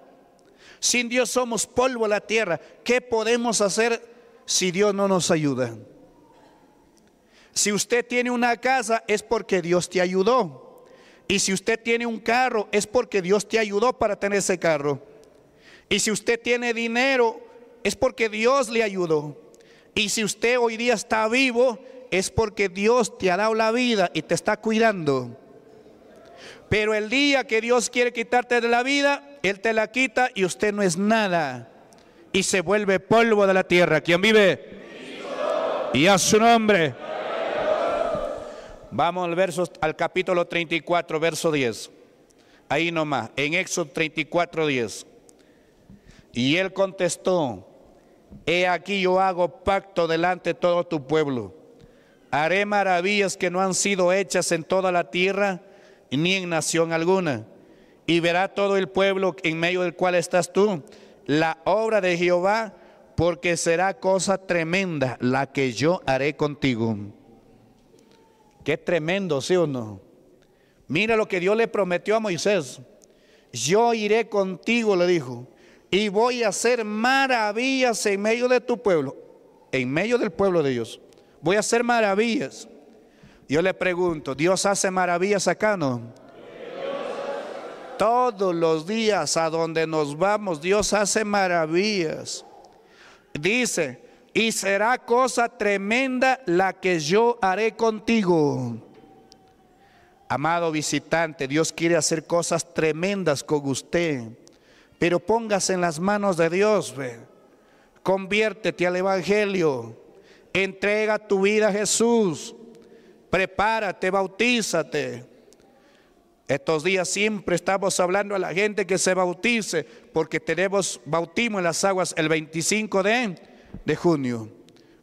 Sin Dios somos polvo a la tierra. ¿Qué podemos hacer si Dios no nos ayuda? Si usted tiene una casa es porque Dios te ayudó. Y si usted tiene un carro, es porque Dios te ayudó para tener ese carro. Y si usted tiene dinero, es porque Dios le ayudó. Y si usted hoy día está vivo, es porque Dios te ha dado la vida y te está cuidando. Pero el día que Dios quiere quitarte de la vida, Él te la quita y usted no es nada. Y se vuelve polvo de la tierra. ¿Quién vive? Y a su nombre. Vamos al, verso, al capítulo 34, verso 10. Ahí nomás, en Éxodo 34, 10. Y él contestó, he aquí yo hago pacto delante de todo tu pueblo. Haré maravillas que no han sido hechas en toda la tierra ni en nación alguna. Y verá todo el pueblo en medio del cual estás tú la obra de Jehová, porque será cosa tremenda la que yo haré contigo. Qué tremendo, ¿sí o no? Mira lo que Dios le prometió a Moisés. Yo iré contigo, le dijo, y voy a hacer maravillas en medio de tu pueblo, en medio del pueblo de Dios. Voy a hacer maravillas. Yo le pregunto, ¿Dios hace maravillas acá no? Todos los días a donde nos vamos, Dios hace maravillas. Dice, y será cosa tremenda la que yo haré contigo. Amado visitante, Dios quiere hacer cosas tremendas con usted, pero póngase en las manos de Dios. Conviértete al Evangelio, entrega tu vida a Jesús, prepárate, bautízate. Estos días siempre estamos hablando a la gente que se bautice, porque tenemos bautismo en las aguas el 25 de, de junio.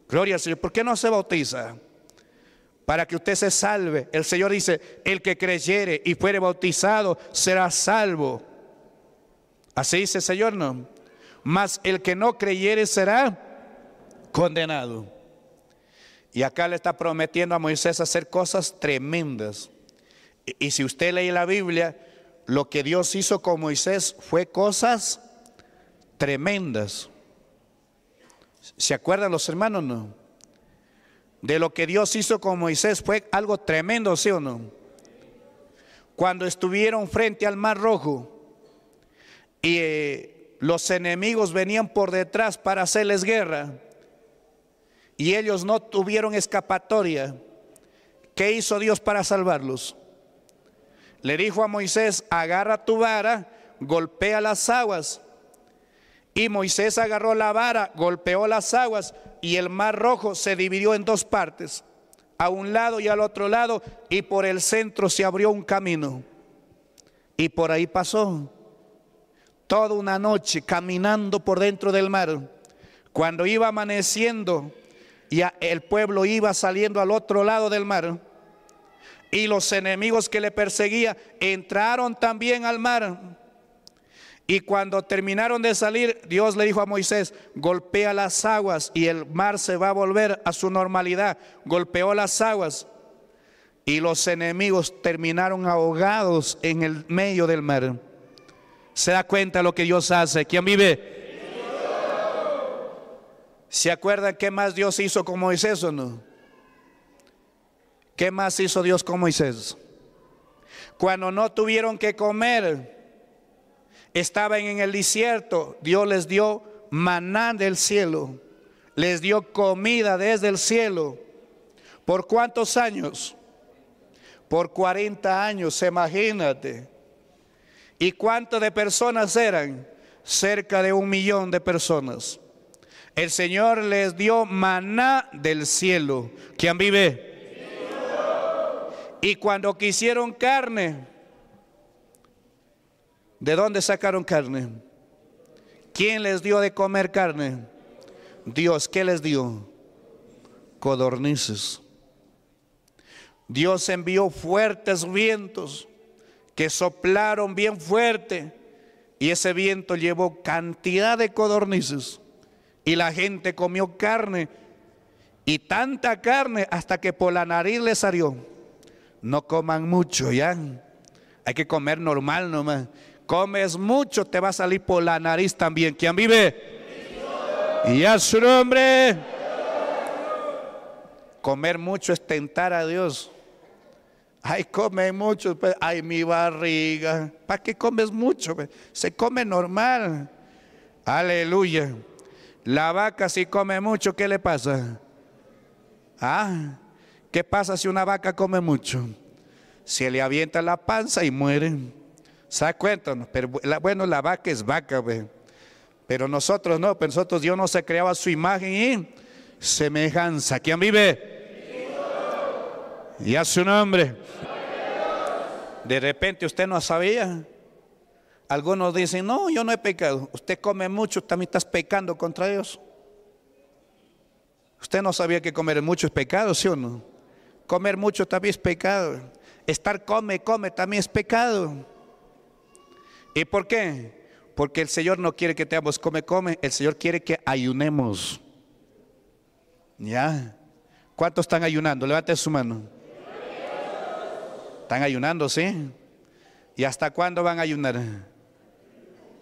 Gloria al Señor. ¿Por qué no se bautiza? para que usted se salve. El Señor dice, el que creyere y fuere bautizado será salvo. Así dice el Señor, no. Mas el que no creyere será condenado. Y acá le está prometiendo a Moisés hacer cosas tremendas. Y, si usted lee la Biblia, lo que Dios hizo con Moisés fue cosas tremendas. ¿Se acuerdan los hermanos? No de lo que Dios hizo con Moisés fue algo tremendo, ¿sí o no? Cuando estuvieron frente al Mar Rojo y eh, los enemigos venían por detrás para hacerles guerra y ellos no tuvieron escapatoria, ¿qué hizo Dios para salvarlos? Le dijo a Moisés, agarra tu vara, golpea las aguas y Moisés agarró la vara, golpeó las aguas y el mar rojo se dividió en dos partes, a un lado y al otro lado, y por el centro se abrió un camino. Y por ahí pasó toda una noche caminando por dentro del mar. Cuando iba amaneciendo y el pueblo iba saliendo al otro lado del mar, y los enemigos que le perseguían entraron también al mar y cuando terminaron de salir, Dios le dijo a Moisés, golpea las aguas y el mar se va a volver a su normalidad. Golpeó las aguas y los enemigos terminaron ahogados en el medio del mar. ¿Se da cuenta lo que Dios hace? ¿Quién vive? ¿Se acuerdan qué más Dios hizo con Moisés o no? ¿Qué más hizo Dios con Moisés? Cuando no tuvieron que comer, estaban en el desierto, Dios les dio maná del cielo, les dio comida desde el cielo. ¿Por cuántos años? Por 40 años, imagínate. ¿Y cuánto de personas eran? Cerca de un millón de personas. El Señor les dio maná del cielo. ¿Quién vive? Y cuando quisieron carne, ¿De dónde sacaron carne? ¿Quién les dio de comer carne? Dios, ¿qué les dio? Codornices. Dios envió fuertes vientos que soplaron bien fuerte y ese viento llevó cantidad de codornices y la gente comió carne y tanta carne hasta que por la nariz les salió. No coman mucho ya. Hay que comer normal nomás. Comes mucho, te va a salir por la nariz también. ¿Quién vive? Y a su nombre. Comer mucho es tentar a Dios. Ay, come mucho, pues, ay, mi barriga. ¿Para qué comes mucho? Pues? Se come normal. Aleluya. La vaca si come mucho, ¿qué le pasa? Ah, ¿qué pasa si una vaca come mucho? Se le avienta la panza y muere. ¿Se cuenta? Pero bueno, la vaca es vaca, pero nosotros no, pero nosotros Dios no se creaba su imagen y semejanza. ¿Quién vive? Y a su nombre. De repente usted no sabía. Algunos dicen, no, yo no he pecado. Usted come mucho, también estás pecando contra Dios. Usted no sabía que comer mucho es pecado, ¿sí o no? Comer mucho también es pecado. Estar come, come también es pecado. ¿Y por qué? Porque el Señor no quiere que teamos come, come. El Señor quiere que ayunemos. ¿Ya? ¿Cuántos están ayunando? Levante su mano. ¿Están ayunando, sí? ¿Y hasta cuándo van a ayunar?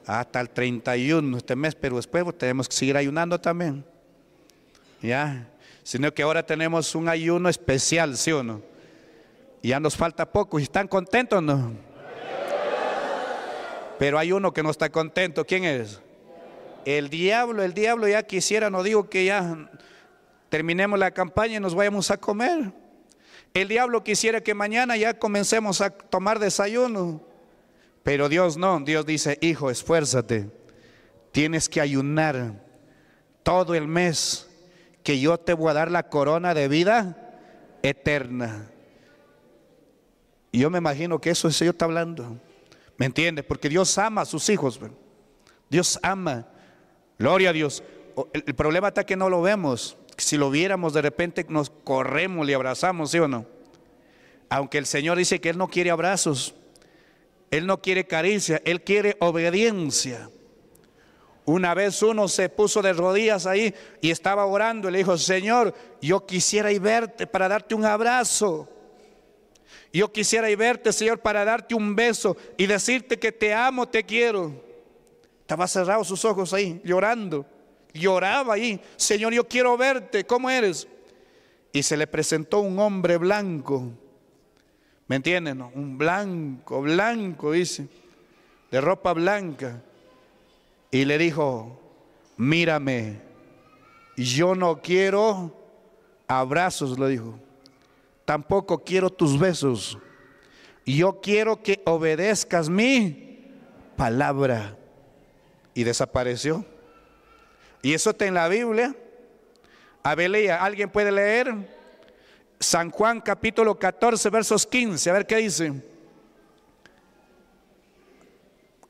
Hasta el 31 este mes, pero después tenemos que seguir ayunando también. ¿Ya? Sino que ahora tenemos un ayuno especial, ¿sí o no? Ya nos falta poco. ¿Y están contentos o no? Pero hay uno que no está contento. ¿Quién es? El diablo, el diablo ya quisiera, no digo que ya terminemos la campaña y nos vayamos a comer. El diablo quisiera que mañana ya comencemos a tomar desayuno. Pero Dios no, Dios dice, hijo, esfuérzate. Tienes que ayunar todo el mes, que yo te voy a dar la corona de vida eterna. Y yo me imagino que eso el Señor está hablando. ¿Me entiendes? Porque Dios ama a sus hijos. Dios ama. Gloria a Dios. El, problema está que no lo vemos. Si lo viéramos de repente nos corremos, le abrazamos, ¿sí o no? Aunque el Señor dice que Él no quiere abrazos. Él no quiere caricia, Él quiere obediencia. Una vez uno se puso de rodillas ahí y estaba orando le dijo, Señor, yo quisiera ir verte para darte un abrazo. Yo quisiera ir verte, Señor, para darte un beso y decirte que te amo, te quiero. Estaba cerrado sus ojos ahí, llorando. Lloraba ahí, Señor, yo quiero verte, ¿cómo eres? Y se le presentó un hombre blanco. ¿Me entienden? Un blanco, blanco, dice, de ropa blanca. Y le dijo, mírame, yo no quiero abrazos, le dijo tampoco quiero tus besos. Yo quiero que obedezcas mi palabra. Y desapareció. Y eso está en la Biblia. A ¿alguien puede leer? San Juan capítulo 14, versos 15. A ver qué dice.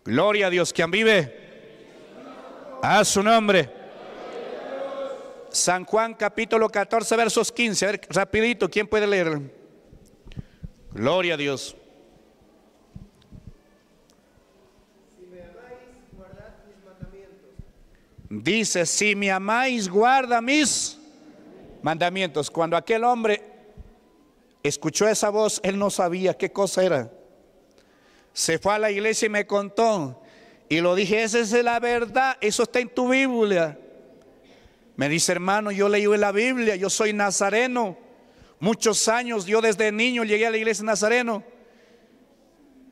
Gloria a Dios, quien vive. A su nombre. San Juan capítulo 14 versos 15. A ver, rapidito, ¿quién puede leer? Gloria a Dios. Dice, si me amáis, guarda mis mandamientos. Cuando aquel hombre escuchó esa voz, él no sabía qué cosa era. Se fue a la iglesia y me contó. Y lo dije, esa es la verdad, eso está en tu Biblia. Me dice, hermano, yo leí la Biblia, yo soy nazareno. Muchos años, yo desde niño llegué a la iglesia nazareno.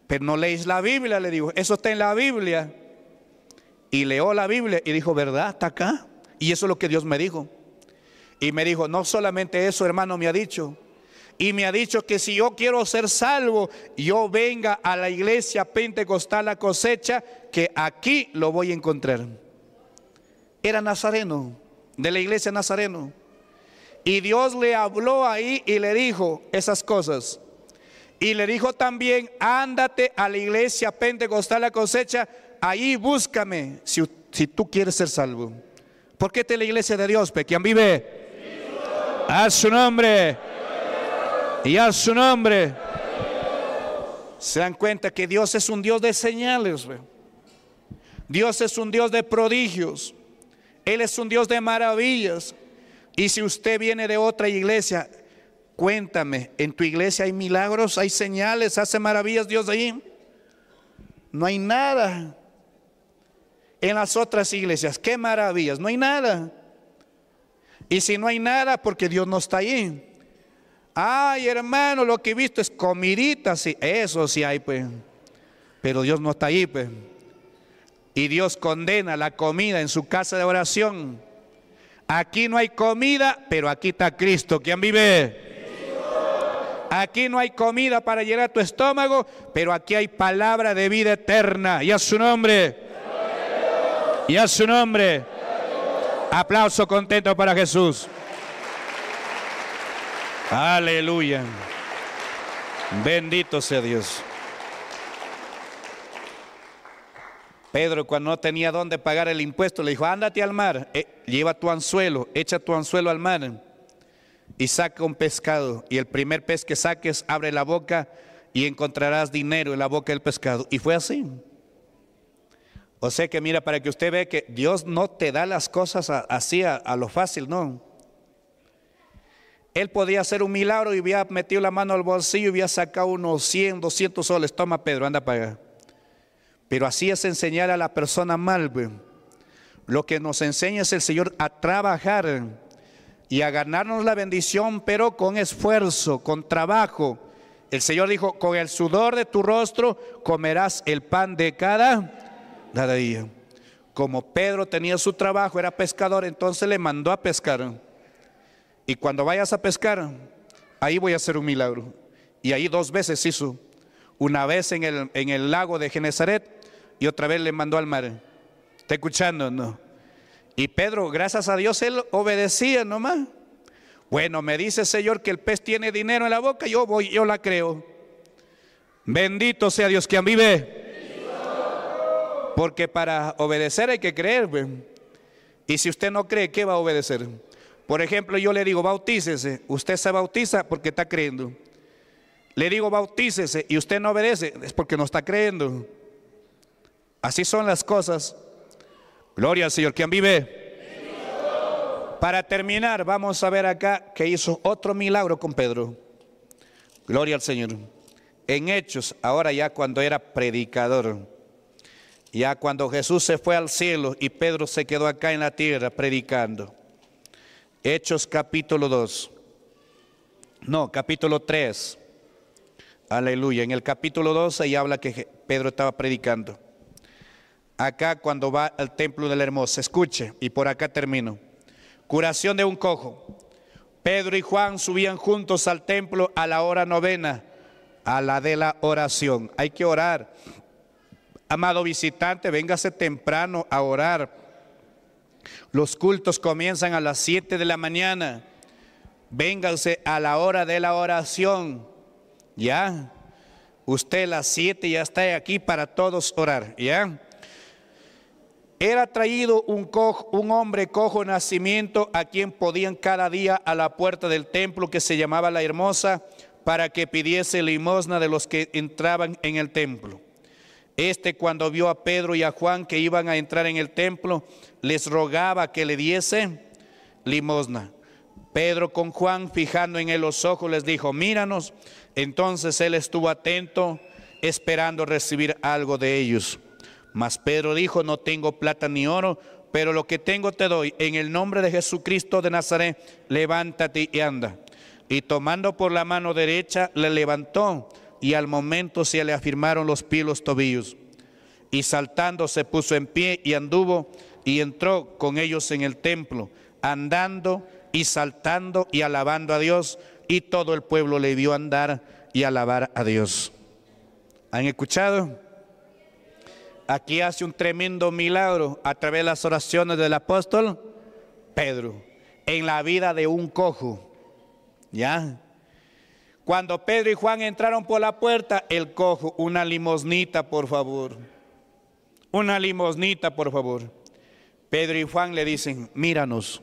Pero no leéis la Biblia, le digo, eso está en la Biblia. Y leo la Biblia y dijo, ¿verdad? Está acá. Y eso es lo que Dios me dijo. Y me dijo, no solamente eso, hermano, me ha dicho. Y me ha dicho que si yo quiero ser salvo, yo venga a la iglesia pentecostal a cosecha, que aquí lo voy a encontrar. Era nazareno de la iglesia Nazareno. Y Dios le habló ahí y le dijo esas cosas. Y le dijo también, ándate a la iglesia pentecostal la cosecha, ahí búscame si, tú quieres ser salvo. Porque esta es la iglesia de Dios, ¿quién vive? A su nombre. Y a su nombre. Se dan cuenta que Dios es un Dios de señales. Dios es un Dios de prodigios. Él es un Dios de maravillas. Y si usted viene de otra iglesia, cuéntame, ¿en tu iglesia hay milagros, hay señales, hace maravillas Dios ahí? No hay nada. En las otras iglesias, qué maravillas, no hay nada. Y si no hay nada, porque Dios no está ahí. Ay, hermano, lo que he visto es comidita, sí, eso sí hay, pues. Pero Dios no está ahí, pues. Y Dios condena la comida en su casa de oración. Aquí no hay comida, pero aquí está Cristo. ¿Quién vive? Aquí no hay comida para llenar tu estómago, pero aquí hay palabra de vida eterna. Y a su nombre. Y a su nombre. Aplauso contento para Jesús. Aleluya. Bendito sea Dios. Pedro cuando no tenía dónde pagar el impuesto le dijo, ándate al mar, eh, lleva tu anzuelo, echa tu anzuelo al mar y saca un pescado. Y el primer pez que saques, abre la boca y encontrarás dinero en la boca del pescado. Y fue así. O sea que mira, para que usted vea que Dios no te da las cosas así a, a lo fácil, no. Él podía hacer un milagro y había metido la mano al bolsillo y había sacado unos 100, 200 soles. Toma Pedro, anda a pagar. Pero así es enseñar a la persona mal. Lo que nos enseña es el Señor a trabajar y a ganarnos la bendición, pero con esfuerzo, con trabajo. El Señor dijo, con el sudor de tu rostro comerás el pan de cada, cada día. Como Pedro tenía su trabajo, era pescador, entonces le mandó a pescar. Y cuando vayas a pescar, ahí voy a hacer un milagro. Y ahí dos veces hizo. Una vez en el, en el lago de Genezaret y otra vez le mandó al mar. ¿Está escuchando? No. Y Pedro, gracias a Dios, él obedecía nomás. Bueno, me dice Señor que el pez tiene dinero en la boca, yo voy, yo la creo. Bendito sea Dios que a mí ve. Porque para obedecer hay que creer. Y si usted no cree, ¿qué va a obedecer? Por ejemplo, yo le digo, bautícese. Usted se bautiza porque está creyendo. Le digo, bautícese y usted no obedece, es porque no está creyendo. Así son las cosas. Gloria al Señor. ¿Quién vive? Para terminar, vamos a ver acá que hizo otro milagro con Pedro. Gloria al Señor. En Hechos, ahora ya cuando era predicador, ya cuando Jesús se fue al cielo y Pedro se quedó acá en la tierra predicando. Hechos capítulo 2. No, capítulo 3. Aleluya. En el capítulo 2 ahí habla que Pedro estaba predicando. Acá cuando va al templo de la hermosa, escuche, y por acá termino. Curación de un cojo. Pedro y Juan subían juntos al templo a la hora novena, a la de la oración. Hay que orar. Amado visitante, véngase temprano a orar. Los cultos comienzan a las 7 de la mañana. Vénganse a la hora de la oración. Ya. Usted a las 7 ya está aquí para todos orar. Ya. Era traído un, cojo, un hombre cojo nacimiento a quien podían cada día a la puerta del templo que se llamaba la Hermosa para que pidiese limosna de los que entraban en el templo. Este cuando vio a Pedro y a Juan que iban a entrar en el templo, les rogaba que le diese limosna. Pedro con Juan, fijando en él los ojos, les dijo, míranos. Entonces él estuvo atento, esperando recibir algo de ellos. Mas Pedro dijo, no tengo plata ni oro, pero lo que tengo te doy. En el nombre de Jesucristo de Nazaret, levántate y anda. Y tomando por la mano derecha, le levantó y al momento se le afirmaron los pies los tobillos. Y saltando se puso en pie y anduvo y entró con ellos en el templo, andando y saltando y alabando a Dios. Y todo el pueblo le vio andar y alabar a Dios. ¿Han escuchado? Aquí hace un tremendo milagro a través de las oraciones del apóstol Pedro en la vida de un cojo. ¿Ya? Cuando Pedro y Juan entraron por la puerta, el cojo, una limosnita, por favor. Una limosnita, por favor. Pedro y Juan le dicen, míranos.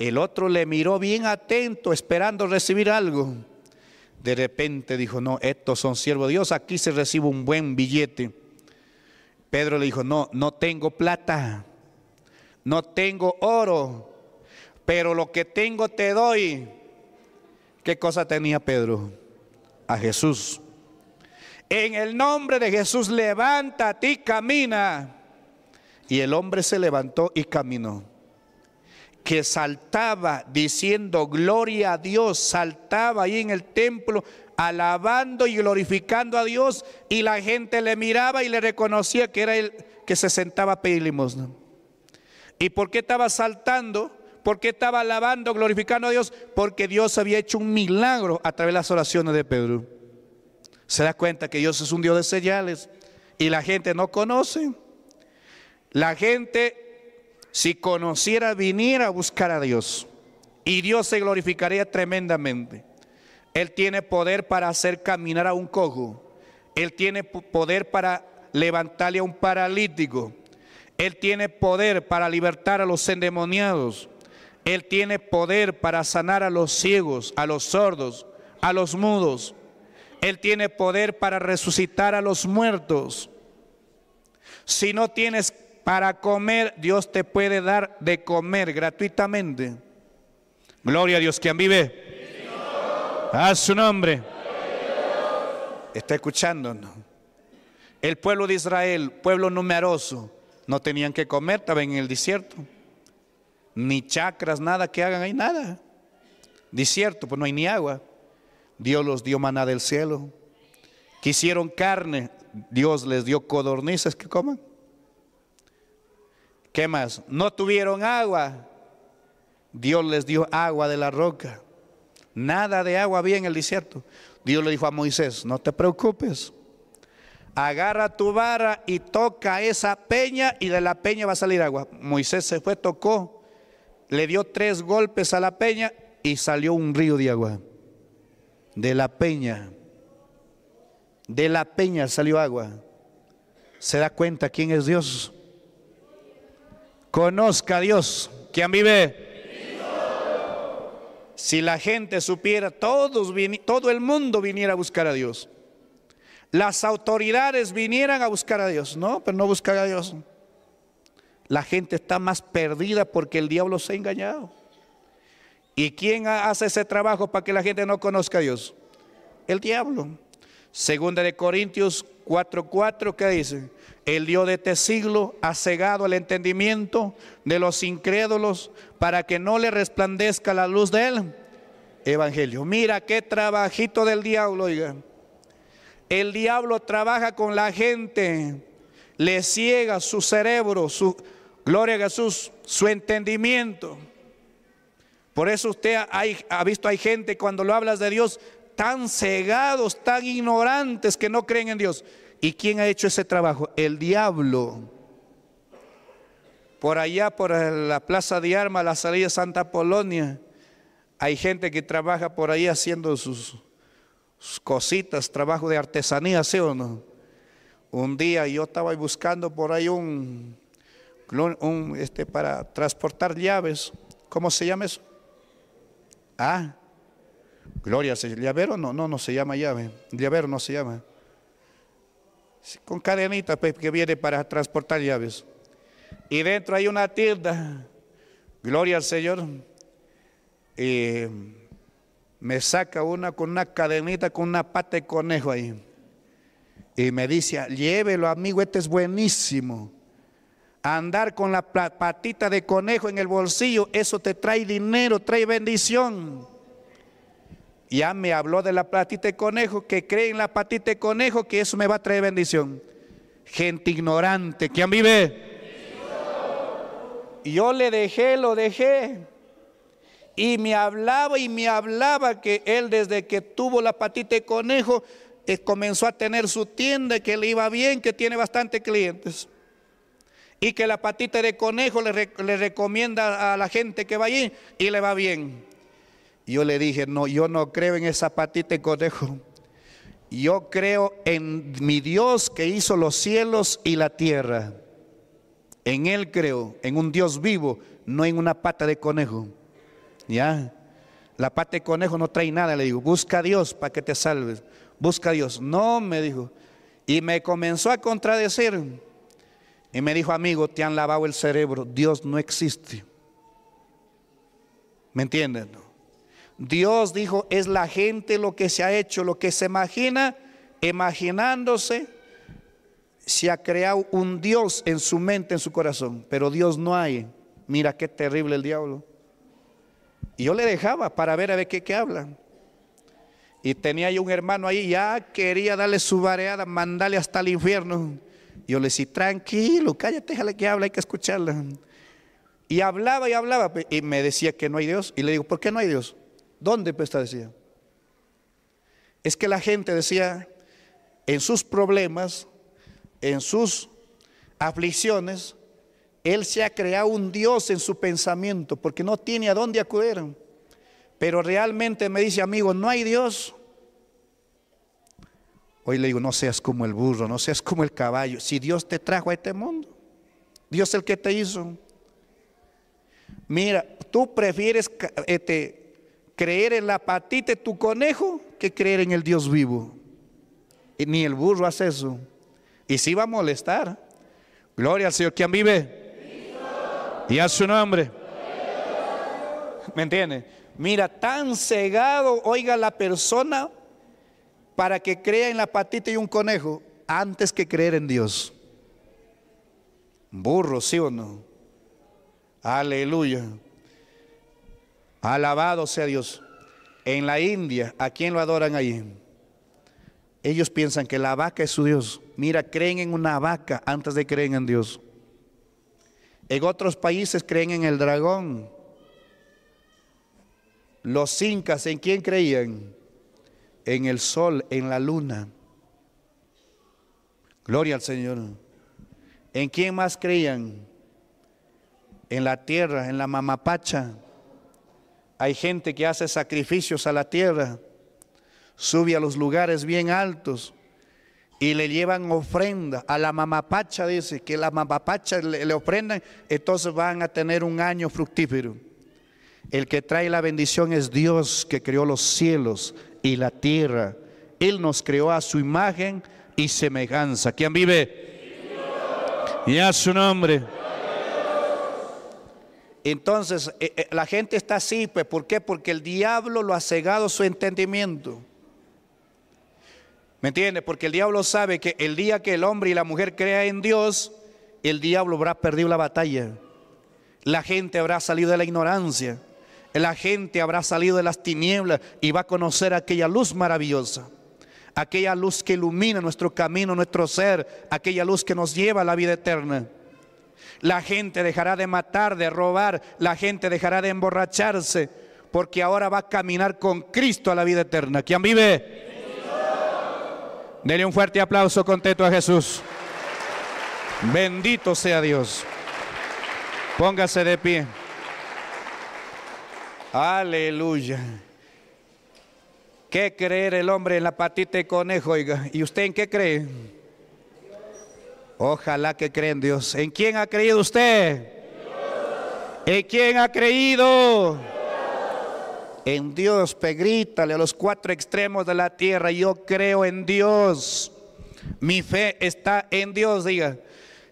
El otro le miró bien atento, esperando recibir algo. De repente dijo, no, estos son siervos de Dios, aquí se recibe un buen billete. Pedro le dijo, no, no tengo plata, no tengo oro, pero lo que tengo te doy. ¿Qué cosa tenía Pedro? A Jesús. En el nombre de Jesús, levántate y camina. Y el hombre se levantó y caminó. Que saltaba diciendo gloria a Dios, saltaba ahí en el templo alabando y glorificando a Dios y la gente le miraba y le reconocía que era el que se sentaba a pedir limosna. ¿Y por qué estaba saltando? ¿Por qué estaba alabando, glorificando a Dios? Porque Dios había hecho un milagro a través de las oraciones de Pedro. Se da cuenta que Dios es un Dios de señales y la gente no conoce. La gente, si conociera, viniera a buscar a Dios y Dios se glorificaría tremendamente. Él tiene poder para hacer caminar a un cojo. Él tiene poder para levantarle a un paralítico. Él tiene poder para libertar a los endemoniados. Él tiene poder para sanar a los ciegos, a los sordos, a los mudos. Él tiene poder para resucitar a los muertos. Si no tienes para comer, Dios te puede dar de comer gratuitamente. Gloria a Dios, quien vive. A su nombre. Está escuchando. El pueblo de Israel, pueblo numeroso, no tenían que comer, estaban en el desierto. Ni chacras, nada que hagan ahí, nada. Desierto, pues no hay ni agua. Dios los dio maná del cielo. Quisieron carne, Dios les dio codornices que coman. ¿Qué más? No tuvieron agua, Dios les dio agua de la roca. Nada de agua había en el desierto. Dios le dijo a Moisés, no te preocupes. Agarra tu vara y toca esa peña y de la peña va a salir agua. Moisés se fue, tocó, le dio tres golpes a la peña y salió un río de agua. De la peña. De la peña salió agua. ¿Se da cuenta quién es Dios? Conozca a Dios. ¿Quién vive? Si la gente supiera, todos, todo el mundo viniera a buscar a Dios. Las autoridades vinieran a buscar a Dios. No, pero no buscan a Dios. La gente está más perdida porque el diablo se ha engañado. ¿Y quién hace ese trabajo para que la gente no conozca a Dios? El diablo. Segunda de Corintios 4:4, ¿qué dice? El Dios de este siglo ha cegado el entendimiento de los incrédulos para que no le resplandezca la luz del evangelio. Mira qué trabajito del diablo, oiga. El diablo trabaja con la gente, le ciega su cerebro, su gloria a Jesús, su entendimiento. Por eso usted ha visto hay gente cuando lo hablas de Dios tan cegados, tan ignorantes que no creen en Dios. ¿Y quién ha hecho ese trabajo? El diablo. Por allá, por la plaza de armas, la salida de Santa Polonia, hay gente que trabaja por ahí haciendo sus, cositas, trabajo de artesanía, ¿sí o no? Un día yo estaba buscando por ahí un, este, para transportar llaves. ¿Cómo se llama eso? Ah, Gloria, llavero no, no, no se llama llave. Llavero no se llama con cadenitas pues, que viene para transportar llaves. Y dentro hay una tienda, gloria al Señor, y me saca una con una cadenita, con una pata de conejo ahí. Y me dice, llévelo amigo, este es buenísimo. Andar con la patita de conejo en el bolsillo, eso te trae dinero, trae bendición. Ya me habló de la patita de conejo, que cree en la patita de conejo, que eso me va a traer bendición. Gente ignorante, ¿quién vive? Yo le dejé, lo dejé. Y me hablaba y me hablaba que él desde que tuvo la patita de conejo eh, comenzó a tener su tienda, que le iba bien, que tiene bastantes clientes. Y que la patita de conejo le recomienda a la gente que va allí y le va bien. Yo le dije, no, yo no creo en esa patita de conejo. Yo creo en mi Dios que hizo los cielos y la tierra. En Él creo, en un Dios vivo, no en una pata de conejo. ¿Ya? La pata de conejo no trae nada, le digo, busca a Dios para que te salves. Busca a Dios. No, me dijo. Y me comenzó a contradecir. Y me dijo, amigo, te han lavado el cerebro. Dios no existe. ¿Me entienden? Dios dijo, es la gente lo que se ha hecho, lo que se imagina, imaginándose, se ha creado un Dios en su mente, en su corazón, pero Dios no hay. Mira qué terrible el diablo. Y yo le dejaba para ver a ver qué, qué hablan. Y tenía yo un hermano ahí, ya quería darle su vareada, mandarle hasta el infierno. yo le decía, tranquilo, cállate, déjale que hable, hay que escucharla. Y hablaba y hablaba, y me decía que no hay Dios. Y le digo, ¿por qué no hay Dios? ¿Dónde pues decía? Es que la gente decía, en sus problemas, en sus aflicciones, él se ha creado un Dios en su pensamiento porque no tiene a dónde acudir. Pero realmente me dice, amigo, no hay Dios. Hoy le digo, no seas como el burro, no seas como el caballo. Si Dios te trajo a este mundo, Dios es el que te hizo. Mira, tú prefieres este, creer en la patita de tu conejo que creer en el Dios vivo. Y ni el burro hace eso. Y si va a molestar. Gloria al Señor. ¿Quién vive? Y a su nombre. ¿Me entiende? Mira, tan cegado, oiga la persona para que crea en la patita y un conejo antes que creer en Dios. Burro, ¿sí o no? Aleluya. Alabado sea Dios. En la India, ¿a quién lo adoran allí? Ellos piensan que la vaca es su Dios. Mira, creen en una vaca antes de creer en Dios. En otros países creen en el dragón. Los incas, ¿en quién creían? En el sol, en la luna. Gloria al Señor. ¿En quién más creían? En la tierra, en la mamapacha. Hay gente que hace sacrificios a la tierra, sube a los lugares bien altos y le llevan ofrenda a la mamapacha, dice que la mamapacha le, le ofrendan, entonces van a tener un año fructífero. El que trae la bendición es Dios que creó los cielos y la tierra. Él nos creó a su imagen y semejanza. ¿Quién vive? Y a su nombre. Entonces, eh, eh, la gente está así, pues, ¿por qué? Porque el diablo lo ha cegado su entendimiento. ¿Me entiende? Porque el diablo sabe que el día que el hombre y la mujer crea en Dios, el diablo habrá perdido la batalla. La gente habrá salido de la ignorancia. La gente habrá salido de las tinieblas y va a conocer aquella luz maravillosa. Aquella luz que ilumina nuestro camino, nuestro ser. Aquella luz que nos lleva a la vida eterna. La gente dejará de matar, de robar. La gente dejará de emborracharse. Porque ahora va a caminar con Cristo a la vida eterna. ¿Quién vive? Dele un fuerte aplauso contento a Jesús. Bendito sea Dios. Póngase de pie. Aleluya. ¿Qué creer el hombre en la patita de conejo, oiga? ¿Y usted en qué cree? Ojalá que cree en Dios. ¿En quién ha creído usted? ¿En quién ha creído? En Dios, pegrítale a los cuatro extremos de la tierra. Yo creo en Dios. Mi fe está en Dios, diga.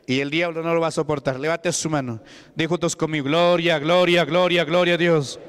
Y el diablo no lo va a soportar. Levante su mano. Diga juntos conmigo. Gloria, gloria, gloria, gloria a Dios.